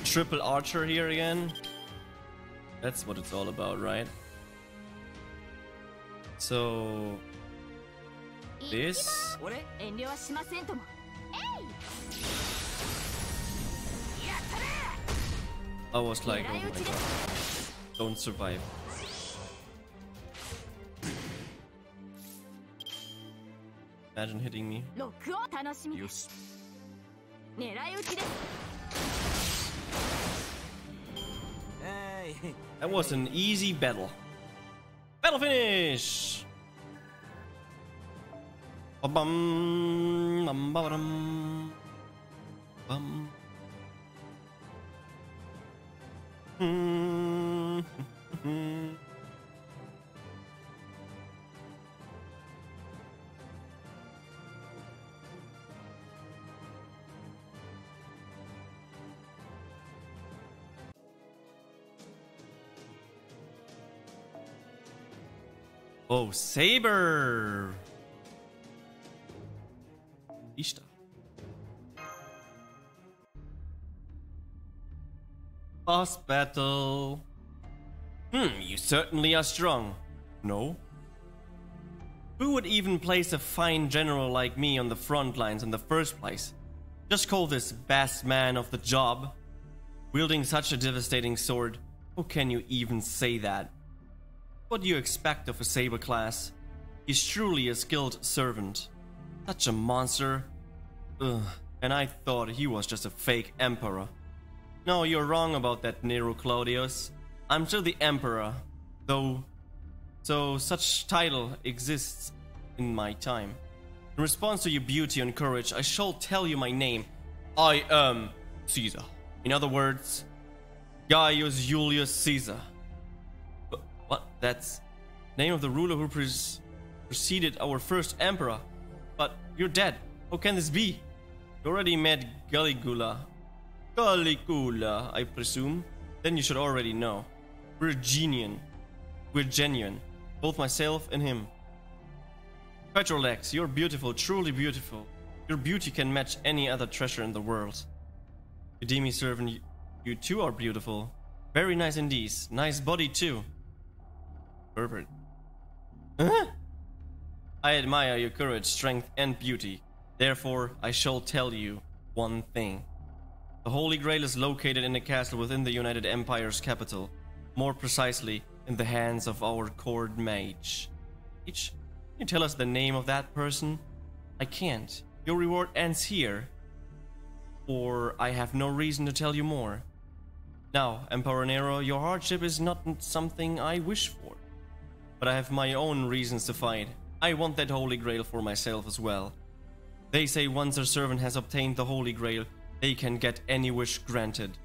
Triple archer here again. That's what it's all about, right? So... This... I was like, oh my god, don't survive. Imagine hitting me.
Use.
That was an easy battle. Battle finish! Ba -bum, ba -bum, ba -bum. Oh, Saber! Boss battle. Hmm, you certainly are strong. No? Who would even place a fine general like me on the front lines in the first place? Just call this best man of the job. Wielding such a devastating sword, how can you even say that? What do you expect of a saber class? He's truly a skilled servant. Such a monster. Ugh, and I thought he was just a fake emperor. No, you're wrong about that Nero Claudius. I'm still the emperor, though. So such title exists in my time. In response to your beauty and courage, I shall tell you my name. I am Caesar. In other words, Gaius Julius Caesar. But what? That's name of the ruler who pres- preceded our first emperor. But you're dead. How can this be? You already met Caligula. Caligula, I presume. Then you should already know. We're genuine. Both myself and him. Petrolex, you're beautiful, truly beautiful. Your beauty can match any other treasure in the world. Udemy servant, you, too are beautiful. Very nice indeed. Nice body too. Perfect. Huh? I admire your courage, strength, and beauty. Therefore, I shall tell you one thing. The Holy Grail is located in a castle within the United Empire's capital. More precisely, in the hands of our court mage. Mage? Can you tell us the name of that person? I can't. Your reward ends here. Or I have no reason to tell you more. Now, Emperor Nero, your hardship is not something I wish for. But I have my own reasons to fight. I want that Holy Grail for myself as well. They say once a servant has obtained the Holy Grail, they can get any wish granted.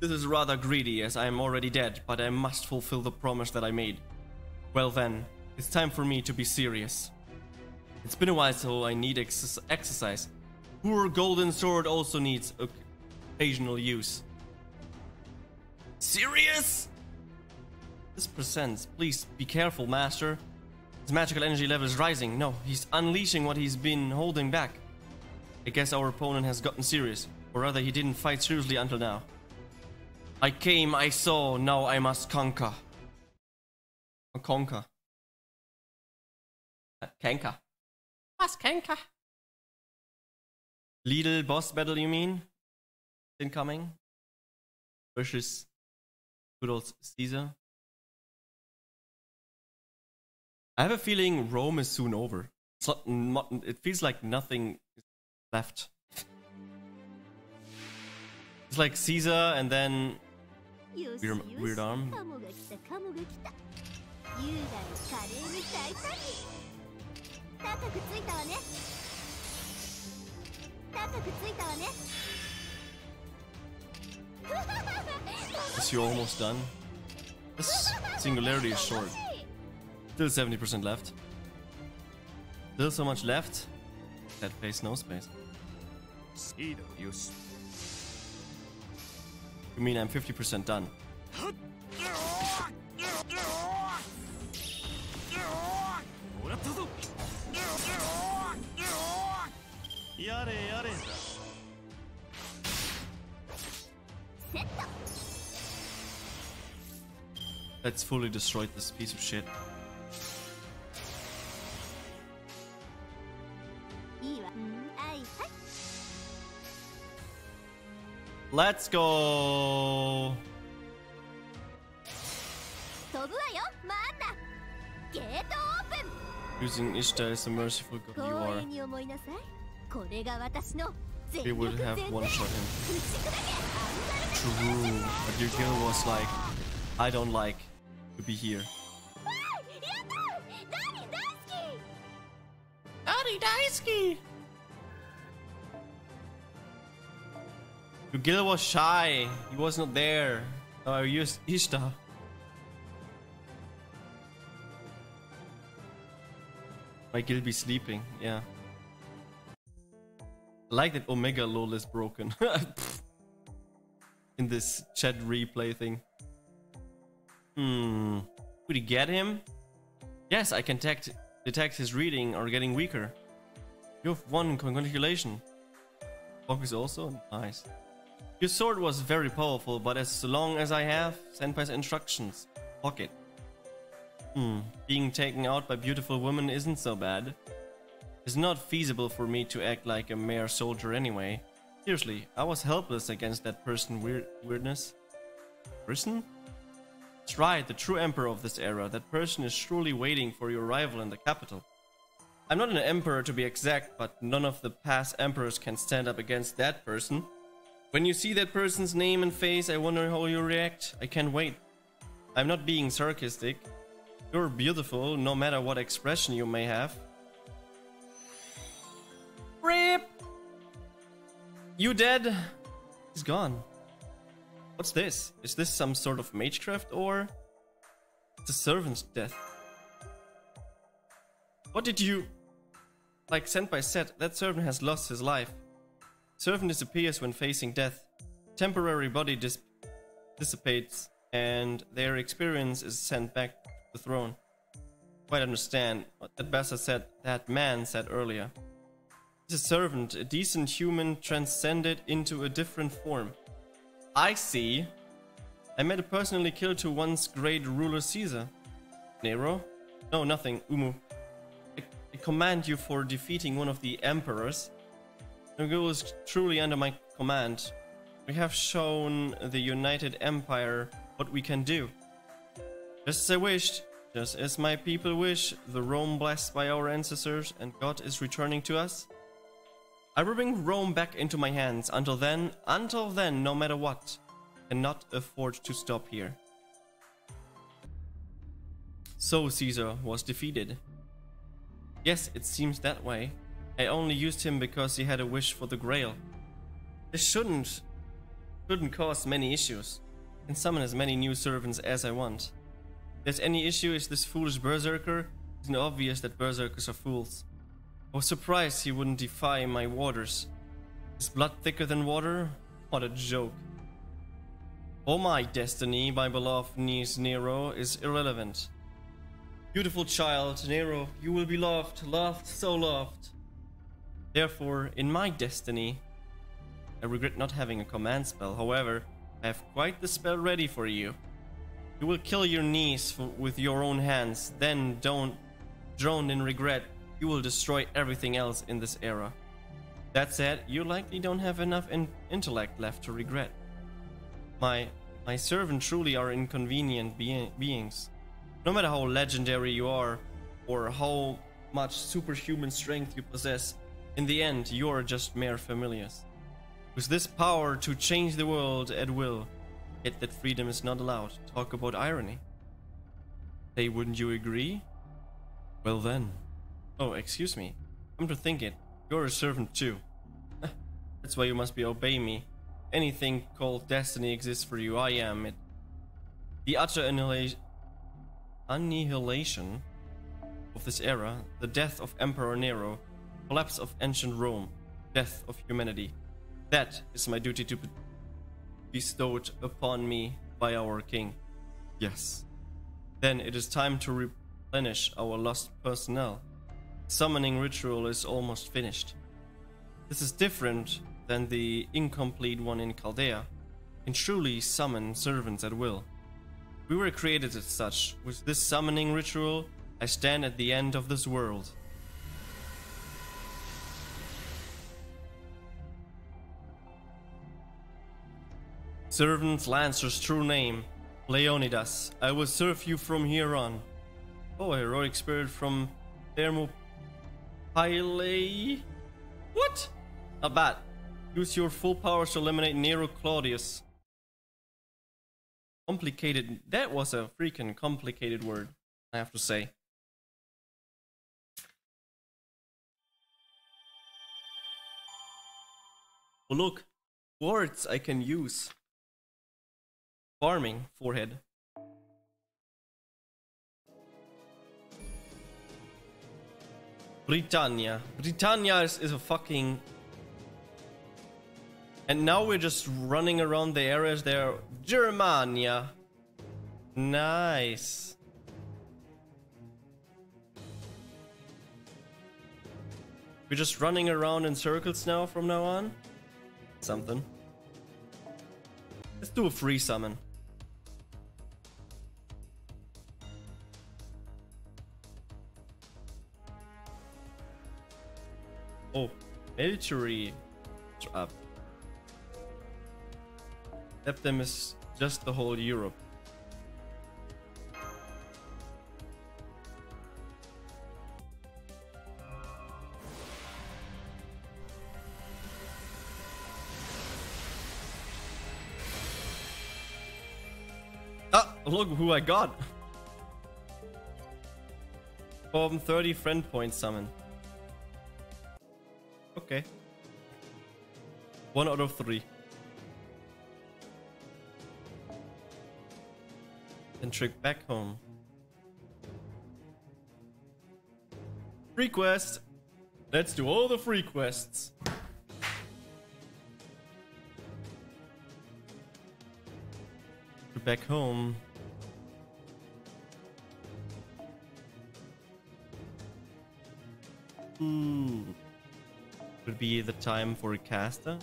This is rather greedy as I am already dead, but I must fulfill the promise that I made. Well then, it's time for me to be serious. It's been a while so I need ex exercise. Poor golden sword also needs occasional use. Serious? This presents. Please be careful, master. His magical energy level is rising. No, he's unleashing what he's been holding back. I guess our opponent has gotten serious. Or rather, he didn't fight seriously until now. I came, I saw, now I must conquer. Conquer. Kanka. Was Kanka? Lidl boss battle, you mean? Incoming? Versus good old Caesar? I have a feeling Rome is soon over. Not, it feels like nothing left. It's like Caesar and then weird, weird arm. Is you almost done? This singularity is short. Still 70% left. Still so much left. That face, no space.
Speed of use.
You mean I'm 50% done? Let's fully destroy this piece of shit. Let's go. Using Ishtar as a merciful god you are.
They
would have one-shot him. True, but your girl was like, I don't like to be here. Daddy Daisuke! Your guild was shy. He was not there. So I used Ishtar. My guild be sleeping, yeah. I like that Omega lol is broken. In this chat replay thing. Hmm. Could he get him? Yes, I can detect, detect his reading or getting weaker. You have won, congratulations. Focus also? Nice. Your sword was very powerful, but as long as I have Senpai's instructions, pocket. Hmm, being taken out by beautiful women isn't so bad. It's not feasible for me to act like a mere soldier anyway. Seriously, I was helpless against that person weird weirdness. Person? That's right, the true emperor of this era. That person is surely waiting for your arrival in the capital. I'm not an emperor to be exact, but none of the past emperors can stand up against that person. When you see that person's name and face, I wonder how you react. I can't wait. I'm not being sarcastic. You're beautiful, no matter what expression you may have. RIP! You dead? He's gone. What's this? Is this some sort of magecraft or... It's a servant's death. What did you... Like sent by said, that servant has lost his life. Servant disappears when facing death. Temporary body dis dissipates and their experience is sent back to the throne. Quite understand what that bastard said, that man said earlier. A servant, a decent human transcended into a different form. I see. I met a personally killed to once great ruler Caesar. Nero? No, nothing. Umu. I, I command you for defeating one of the emperors. Nogul is truly under my command. We have shown the United Empire what we can do. Just as I wished, just as my people wish, the Rome blessed by our ancestors and God is returning to us. I will bring Rome back into my hands. Until then, until then, no matter what, cannot afford to stop here. So Caesar was defeated. Yes, it seems that way. I only used him because he had a wish for the Grail. This shouldn't shouldn't cause many issues. I can summon as many new servants as I want. If there's any issue is this foolish berserker, it's obvious that berserkers are fools. I was surprised he wouldn't defy my waters. Is blood thicker than water? What a joke. Oh my destiny, my beloved niece Nero, is irrelevant. Beautiful child, Nero, you will be loved, loved, so loved. Therefore, in my destiny, I regret not having a command spell. However, I have quite the spell ready for you. You will kill your niece with your own hands, then don't drown in regret. You will destroy everything else in this era. That said, you likely don't have enough in intellect left to regret. My my servants truly are inconvenient be beings. No matter how legendary you are, or how much superhuman strength you possess, in the end you are just mere familiars. With this power to change the world at will, yet that freedom is not allowed. Talk about irony. Hey, wouldn't you agree? Well then. Oh, excuse me. Come to think it, you're a servant too. That's why you must be obey me. Anything called destiny exists for you, I am it. The utter annihilation annihilation of this era, the death of Emperor Nero, collapse of ancient Rome, death of humanity. That is my duty to be bestowed upon me by our king. Yes. Then it is time to replenish our lost personnel. Summoning ritual is almost finished. This is different than the incomplete one in Chaldea. Can truly summon servants at will. We were created as such. With this summoning ritual, I stand at the end of this world. Servant Lancer's true name, Leonidas. I will serve you from here on. Oh, a heroic spirit from Thermopylae? What? A bat. Use your full powers to eliminate Nero Claudius. Complicated. That was a freaking complicated word, I have to say. Oh, look. Words I can use. Farming, forehead. Britannia. Britannia is, is a fucking... And now we're just running around the areas there. Germania. Nice. We're just running around in circles now from now on? Something. Let's do a free summon. military uh, up. Septem is just the whole Europe. Ah, look who I got! Form 30 friend points, summon. Okay. One out of three. And trick back home. Free quest! Let's do all the free quests. Back home. Ooh. Would be the time for a caster?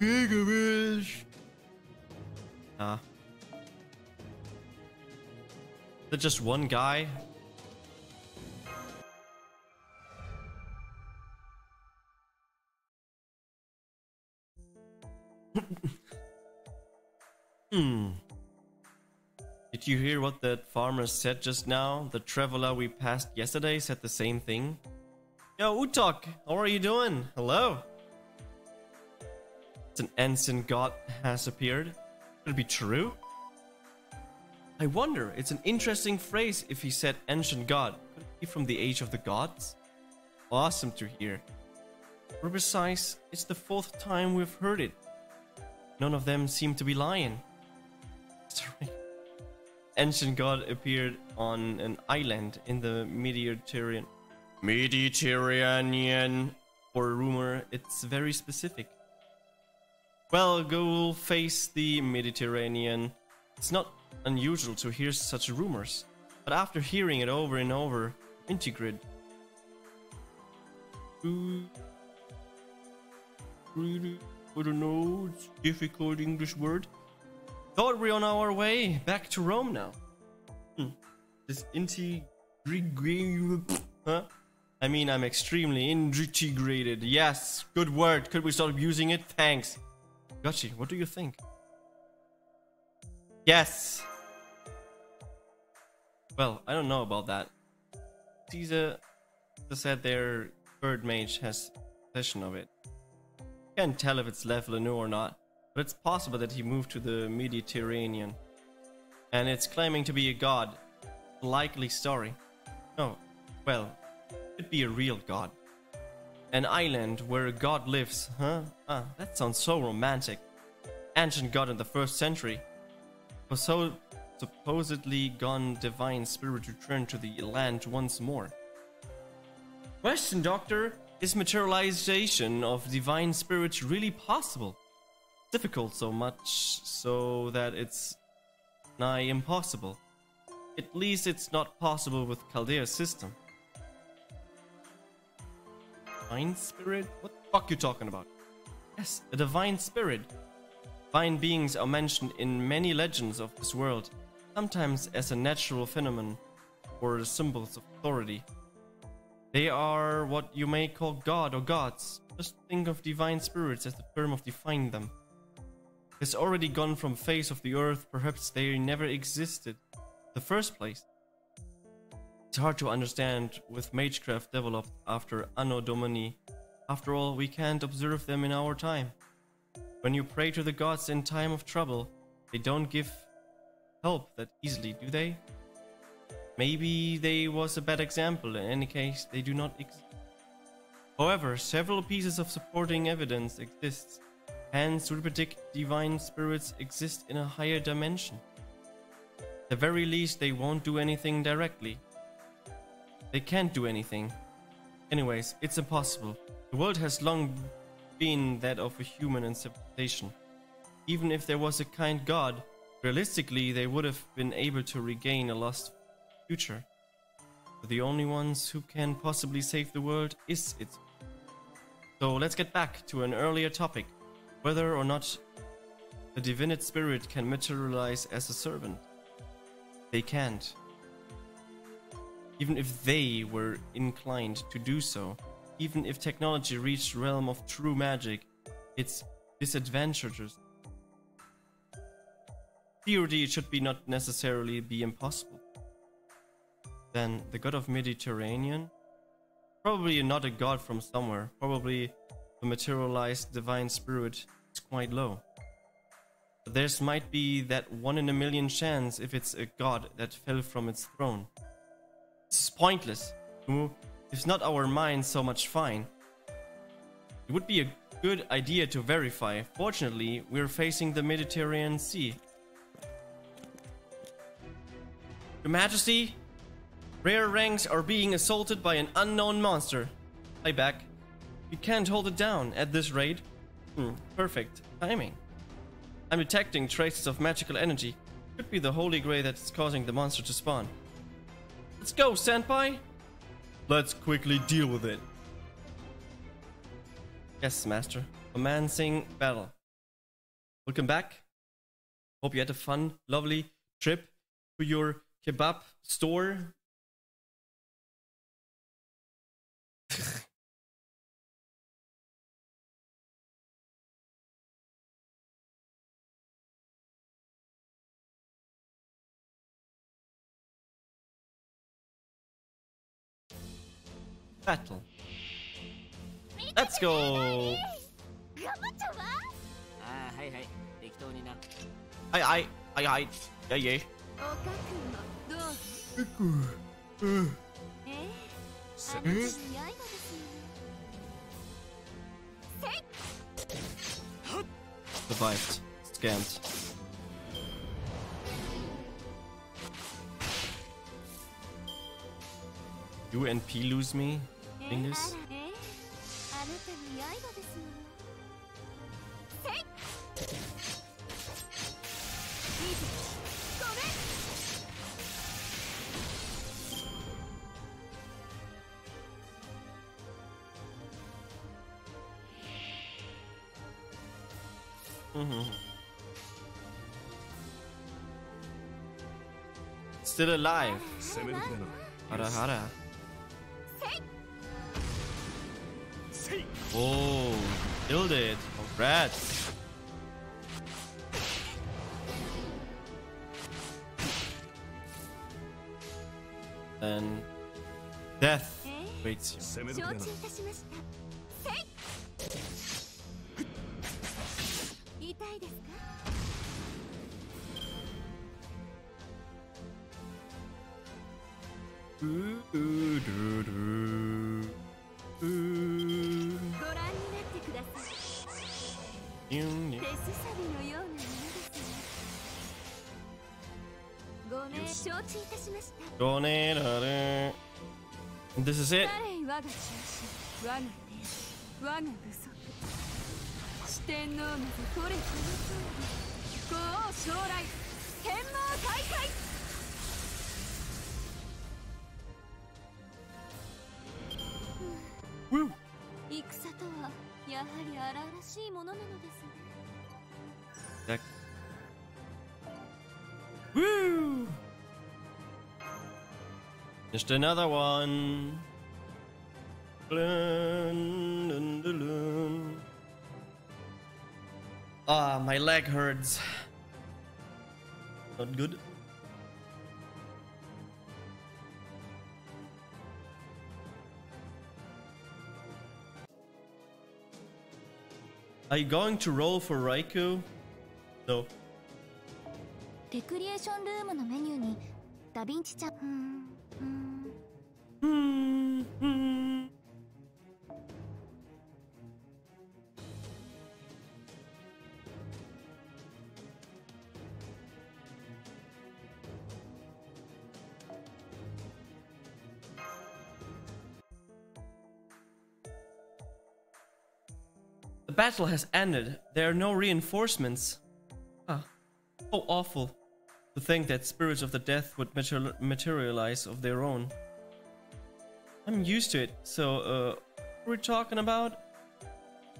Gigawish. Ah. Is just one guy? That farmer said just now? The traveler we passed yesterday said the same thing. Yo, Utok, how are you doing? Hello. It's an ancient god has appeared. Could it be true? I wonder, it's an interesting phrase if he said ancient god. Could it be from the age of the gods? Awesome to hear. For precise, it's the fourth time we've heard it. None of them seem to be lying. Ancient god appeared on an island in the Mediterranean. Mediterranean. For a rumor, it's very specific. Well, go face the Mediterranean. It's not unusual to hear such rumors, but after hearing it over and over, integrate. I don't know, it's difficult English word. Thought we're on our way back to Rome now. Hmm. This integrated, huh? I mean, I'm extremely integrated. Yes, good word. Could we start using it? Thanks. Gachi, what do you think? Yes. Well, I don't know about that. Caesar said their bird mage has possession of it. Can't tell if it's level new or not, but it's possible that he moved to the Mediterranean. And it's claiming to be a god. Likely story. No, well, it could be a real god. An island where a god lives, huh? Ah, that sounds so romantic. Ancient god in the first century. For so supposedly gone divine spirit returned to the land once more. Question, Doctor. Is materialization of divine spirits really possible? Difficult so much so that it's nigh impossible. At least it's not possible with Chaldea's system. Divine spirit? What the fuck you talking about? Yes, a divine spirit. Divine beings are mentioned in many legends of this world, sometimes as a natural phenomenon or as symbols of authority. They are what you may call god or gods. Just think of divine spirits as the term of defining them. Has already gone from face of the earth, perhaps they never existed the first place. It's hard to understand with Magecraft developed after Anno Domini. After all, we can't observe them in our time. When you pray to the gods in time of trouble, they don't give help that easily, do they? Maybe they was a bad example, in any case, they do not exist. However, several pieces of supporting evidence exist, hence we predict divine spirits exist in a higher dimension. At the very least, they won't do anything directly, they can't do anything. Anyways, it's impossible. The world has long been that of a human and civilization. Even if there was a kind god, realistically they would have been able to regain a lost future. But the only ones who can possibly save the world is it. So let's get back to an earlier topic, whether or not a divinate spirit can materialize as a servant. They can't even if they were inclined to do so. Even if technology reached realm of true magic, it's disadvantageous. Theory should be not necessarily be impossible. Then the god of Mediterranean? Probably not a god from somewhere. Probably the materialized divine spirit is quite low. But there's might be that one in a million chance if it's a god that fell from its throne. This is pointless. If not our minds so much fine. It would be a good idea to verify. Fortunately, we're facing the Mediterranean Sea. Your Majesty, rare ranks are being assaulted by an unknown monster. Play back. We can't hold it down at this rate. Hmm, perfect timing. I'm detecting traces of magical energy. Could be the holy grail that's causing the monster to spawn. Let's go, Senpai! Let's quickly deal with it. Yes, Master. Commencing battle. Welcome back. Hope you had a fun, lovely trip to your kebab store. Battle. Let's go! Aye aye, aye aye, yeah yeah.
Hmm?
Survived. Scammed. You and P lose me, Dingus? Mm-hmm. Still alive. Hara hara. Oh, killed it. Congrats. Then death waits you.
我が中心我が天我が不足四天王などこれこの通り五王将来天皇開会戦とはやはり荒々しいものなのですね
Deck. Woo! Just another one. Ah, my leg hurts. Not good. Are you going to roll for Raikou? No.
レクリエーションルームのメニューにダヴィンチちゃん
Battle has ended. There are no reinforcements. Ah, how awful to think that spirits of the death would mater- materialize of their own. I'm used to it. So, uh, what are we talking about?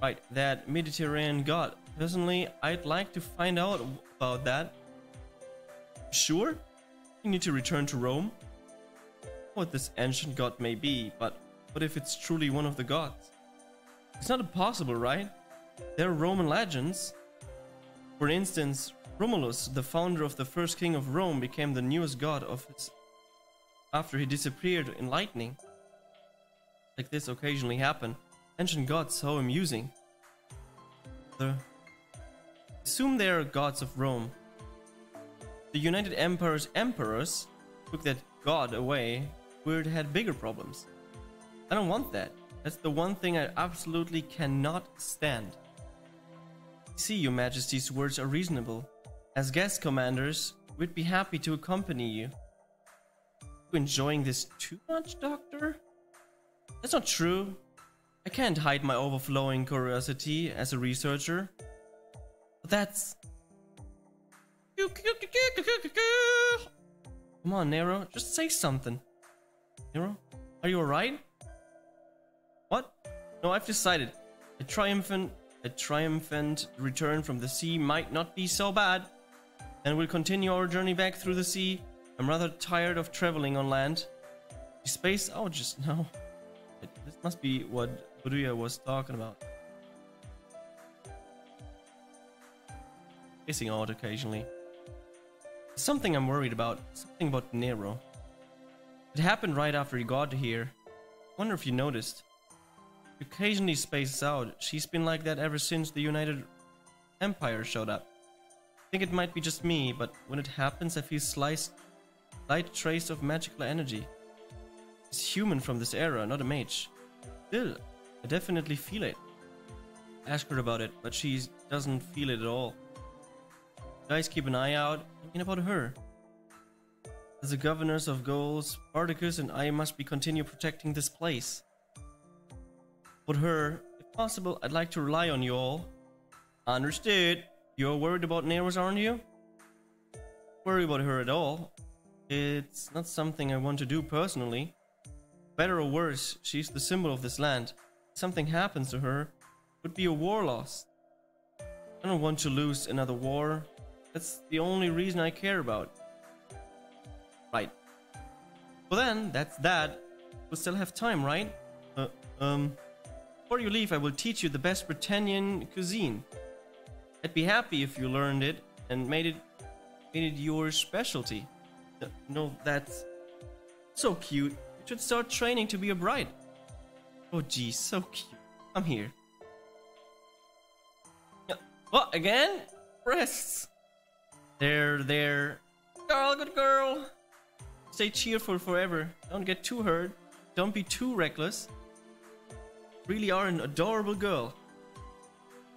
Right, that Mediterranean god. Personally, I'd like to find out about that. Sure, you need to return to Rome. What this ancient god may be, but what if it's truly one of the gods? It's not impossible, right? There are Roman legends. For instance, Romulus, the founder of the first king of Rome, became the newest god of his after he disappeared in lightning. like this occasionally happen. Ancient gods, so amusing. The assume they are gods of Rome. The United Empire's emperors took that god away where it had bigger problems. I don't want that. That's the one thing I absolutely cannot stand. See, Your Majesty's words are reasonable. As guest commanders, we'd be happy to accompany you. You enjoying this too much, Doctor? That's not true. I can't hide my overflowing curiosity as a researcher. But that's. Come on, Nero, just say something. Nero, are you alright? What? No, I've decided. A triumphant, a triumphant return from the sea might not be so bad. And we'll continue our journey back through the sea. I'm rather tired of traveling on land. We spaced out oh, just now. This must be what Boudica was talking about. Spacing out occasionally. Something I'm worried about. Something about Nero. It happened right after he got here. Wonder if you noticed. Occasionally spaces out. She's been like that ever since the United Empire showed up. I think it might be just me, but when it happens, I feel sliced, slight trace of magical energy. It's human from this era, not a mage. Still, I definitely feel it. Ask her about it, but she doesn't feel it at all. Guys, keep an eye out. I mean about her. As the governors of Gauls, Spartacus and I must be continue protecting this place. But her, if possible, I'd like to rely on you all. Understood. You're worried about Neros, aren't you? Worry about her at all. It's not something I want to do personally. Better or worse, she's the symbol of this land. If something happens to her, it would be a war loss. I don't want to lose another war. That's the only reason I care about. Right. Well then, that's that. We'll still have time, right? Uh, um... Before you leave, I will teach you the best Britannian cuisine. I'd be happy if you learned it and made it made it your specialty. No, that's so cute. You should start training to be a bride. Oh geez, so cute. I'm here. What oh, again? Breasts. There, there. Girl, good girl. Stay cheerful forever. Don't get too hurt. Don't be too reckless. Really are an adorable girl.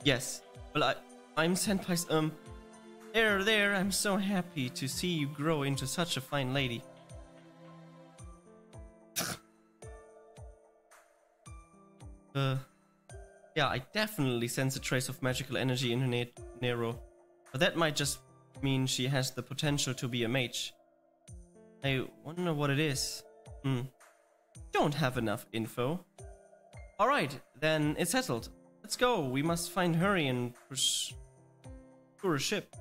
Yes. Well, I, I'm Senpai's, um... There, there, I'm so happy to see you grow into such a fine lady. uh... Yeah, I definitely sense a trace of magical energy in her Nero. But that might just mean she has the potential to be a mage. I wonder what it is. Hmm. Don't have enough info. Alright, then it's settled. Let's go. We must find Hurry and push for a ship.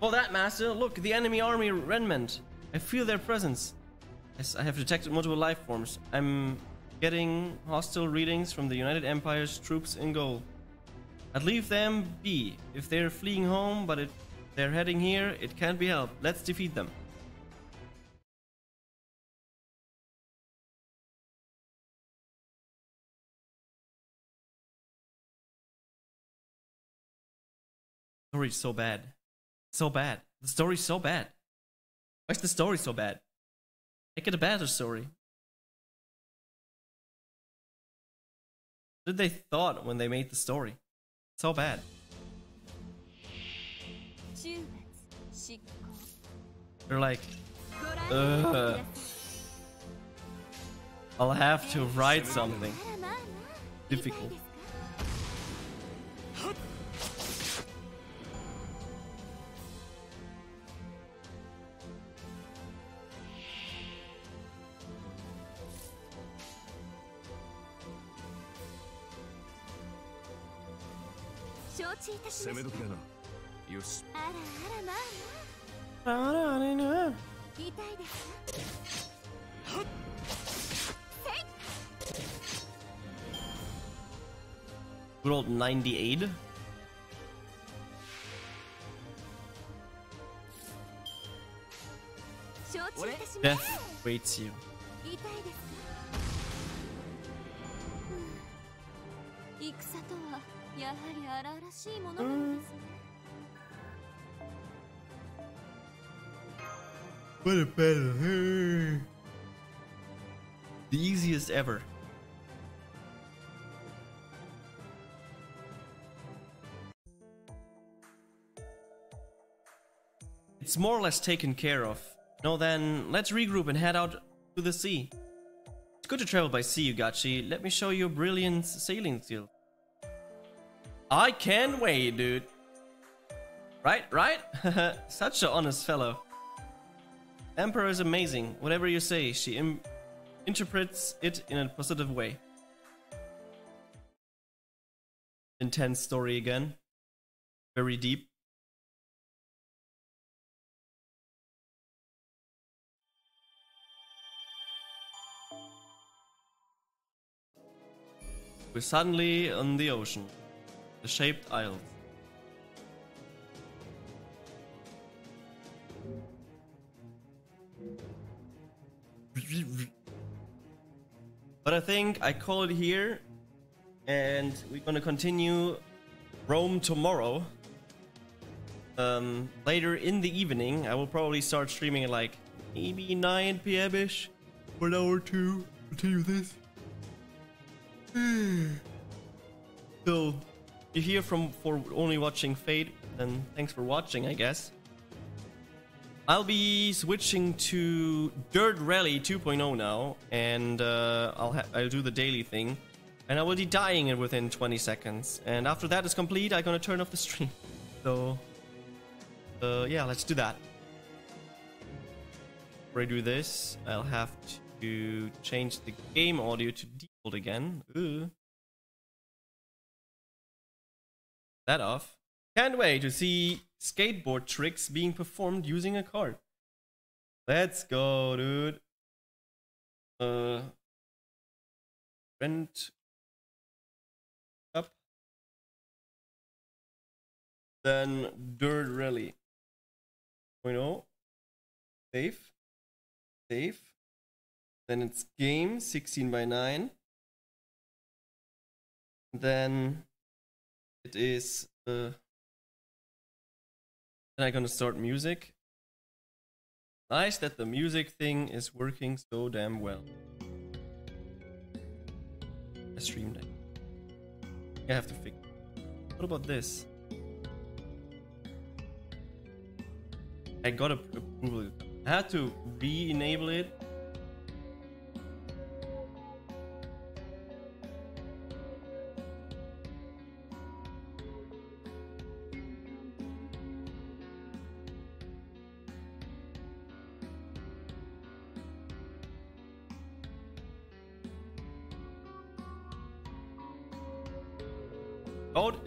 Well, that, Master. Look, the enemy army remnant. I feel their presence. Yes, I have detected multiple life forms. I'm getting hostile readings from the United Empire's troops in Gaul. I'd leave them be. If they're fleeing home, but if they're heading here, it can't be helped. Let's defeat them. story's so bad. So bad. The story's so bad. Why's the story so bad? Make it a better story. What did they thought when they made the story? So bad. They're like, Ugh. I'll have to write something difficult.
攻め時だなよし
あらあらまあまあ痛いですか
Good old 98.
承知いたしま
Death
した
waits you.
やはり荒々しいものなんですね。
What a battle! The easiest ever. It's more or less taken care of. Now then, let's regroup and head out to the sea. It's good to travel by sea, Jugachi. Let me show you a brilliant sailing skill. I can't wait, dude. Right, right? Such an honest fellow. Emperor is amazing. Whatever you say, she interprets it in a positive way. Intense story again. Very deep. We're suddenly on the ocean. The shaped isles. But I think I call it here, and we're gonna continue Rome tomorrow. Um, later in the evening, I will probably start streaming at like maybe 9 p.m. ish, for an hour or two. Continue this. so, you hear from for only watching Fate, then thanks for watching, I guess. I'll be switching to Dirt Rally 2.0 now, and uh, I'll I'll do the daily thing, and I will be dying it within 20 seconds. And after that is complete, I'm gonna turn off the stream. So, uh, yeah, let's do that. Before I do this, I'll have to change the game audio to default again. Ooh. That off. Can't wait to see skateboard tricks being performed using a card. Let's go, dude. Uh, rent up. Then dirt rally. 0.0. Save. Save. Then it's game 16 by 9. Then it is uh I'm gonna start music. Nice that the music thing is working so damn well. I streamed it. I have to fix. What about this? I got a approval. I had to re-enable it.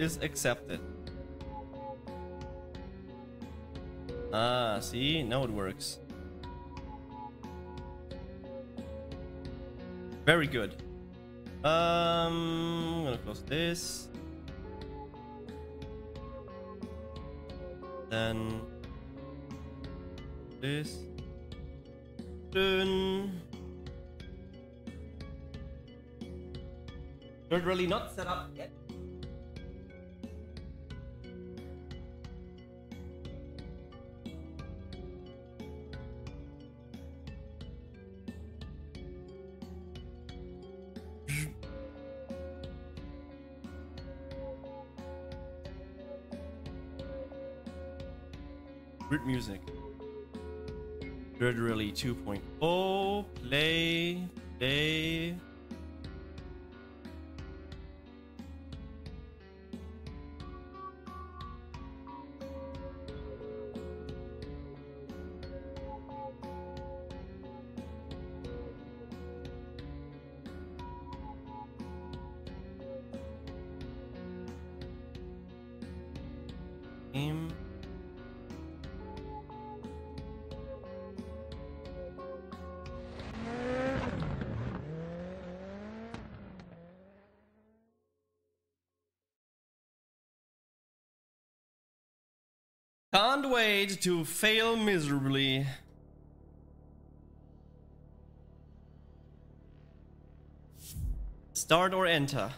Is accepted. Ah, see? Now it works. Very good. Um, I'm gonna close this. Then this. Done. Not really not set up yet. Dirt Rally 2.0. Play. Play. to fail miserably. Start or enter.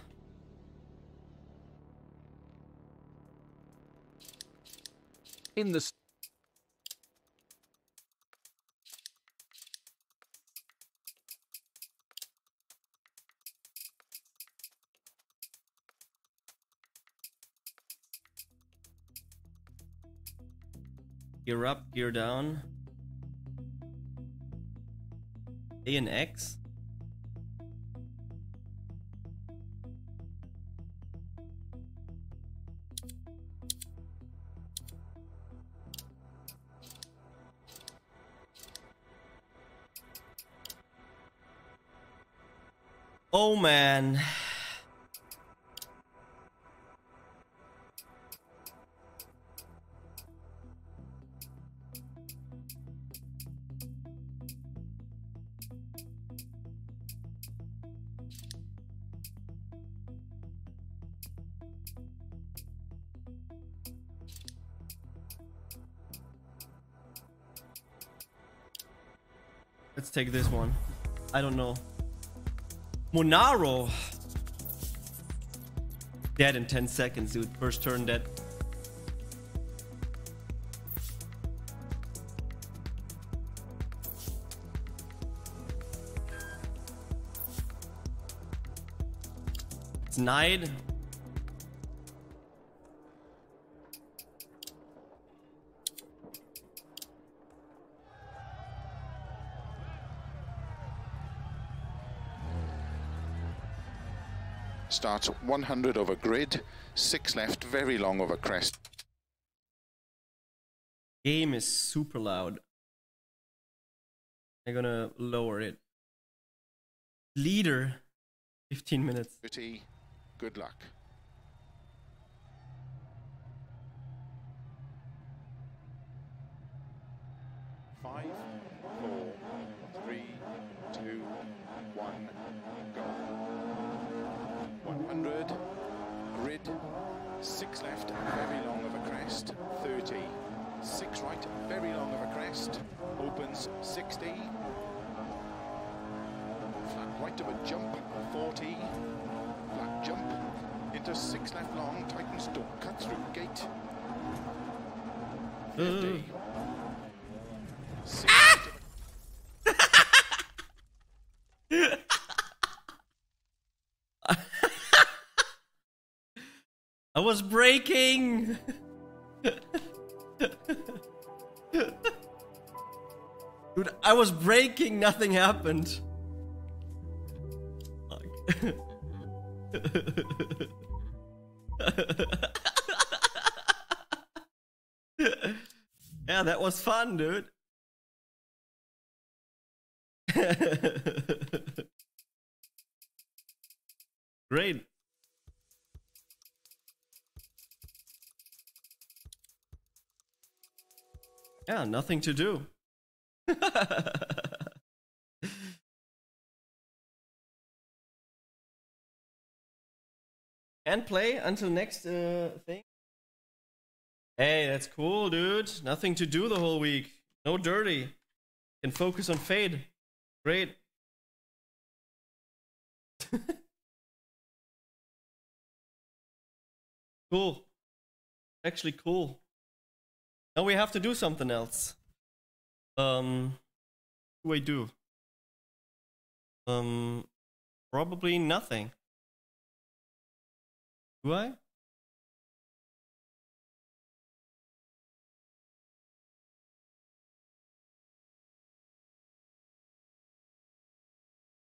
In the
Gear up, gear down. A and X. Oh man. Take this one. I don't know. Monaro. Dead in 10 seconds, dude. First turn dead. It's.
Starts 100 over grid, 6 left, very long over crest.
Game is super loud. I'm gonna lower it. Leader. 15 minutes.
30, good luck. Six left long, tightens don't cut through gate, 50, six right of a
I was breaking. Dude, I was breaking, nothing happened. That was fun, dude. Great. Yeah, nothing to do. and play until next uh, thing. Hey, that's cool, dude. Nothing to do the whole week. No dirty. Can focus on Fate. Great. cool. Actually, cool. Now we have to do something else. Um, do I do? Um, probably nothing. Do I?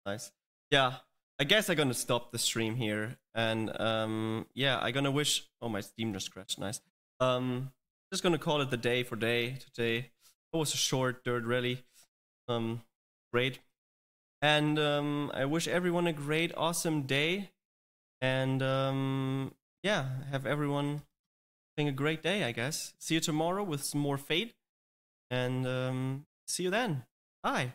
Nice. Yeah, I guess I'm gonna stop the stream here, and um, yeah, I'm gonna wish. Oh, my Steam just crashed. Nice. Um, just gonna call it the day for day today. It was a short dirt rally. Um, great. And um, I wish everyone a great, awesome day. And um, yeah, have everyone having a great day, I guess. See you tomorrow with some more Fate. And um, see you then. Bye.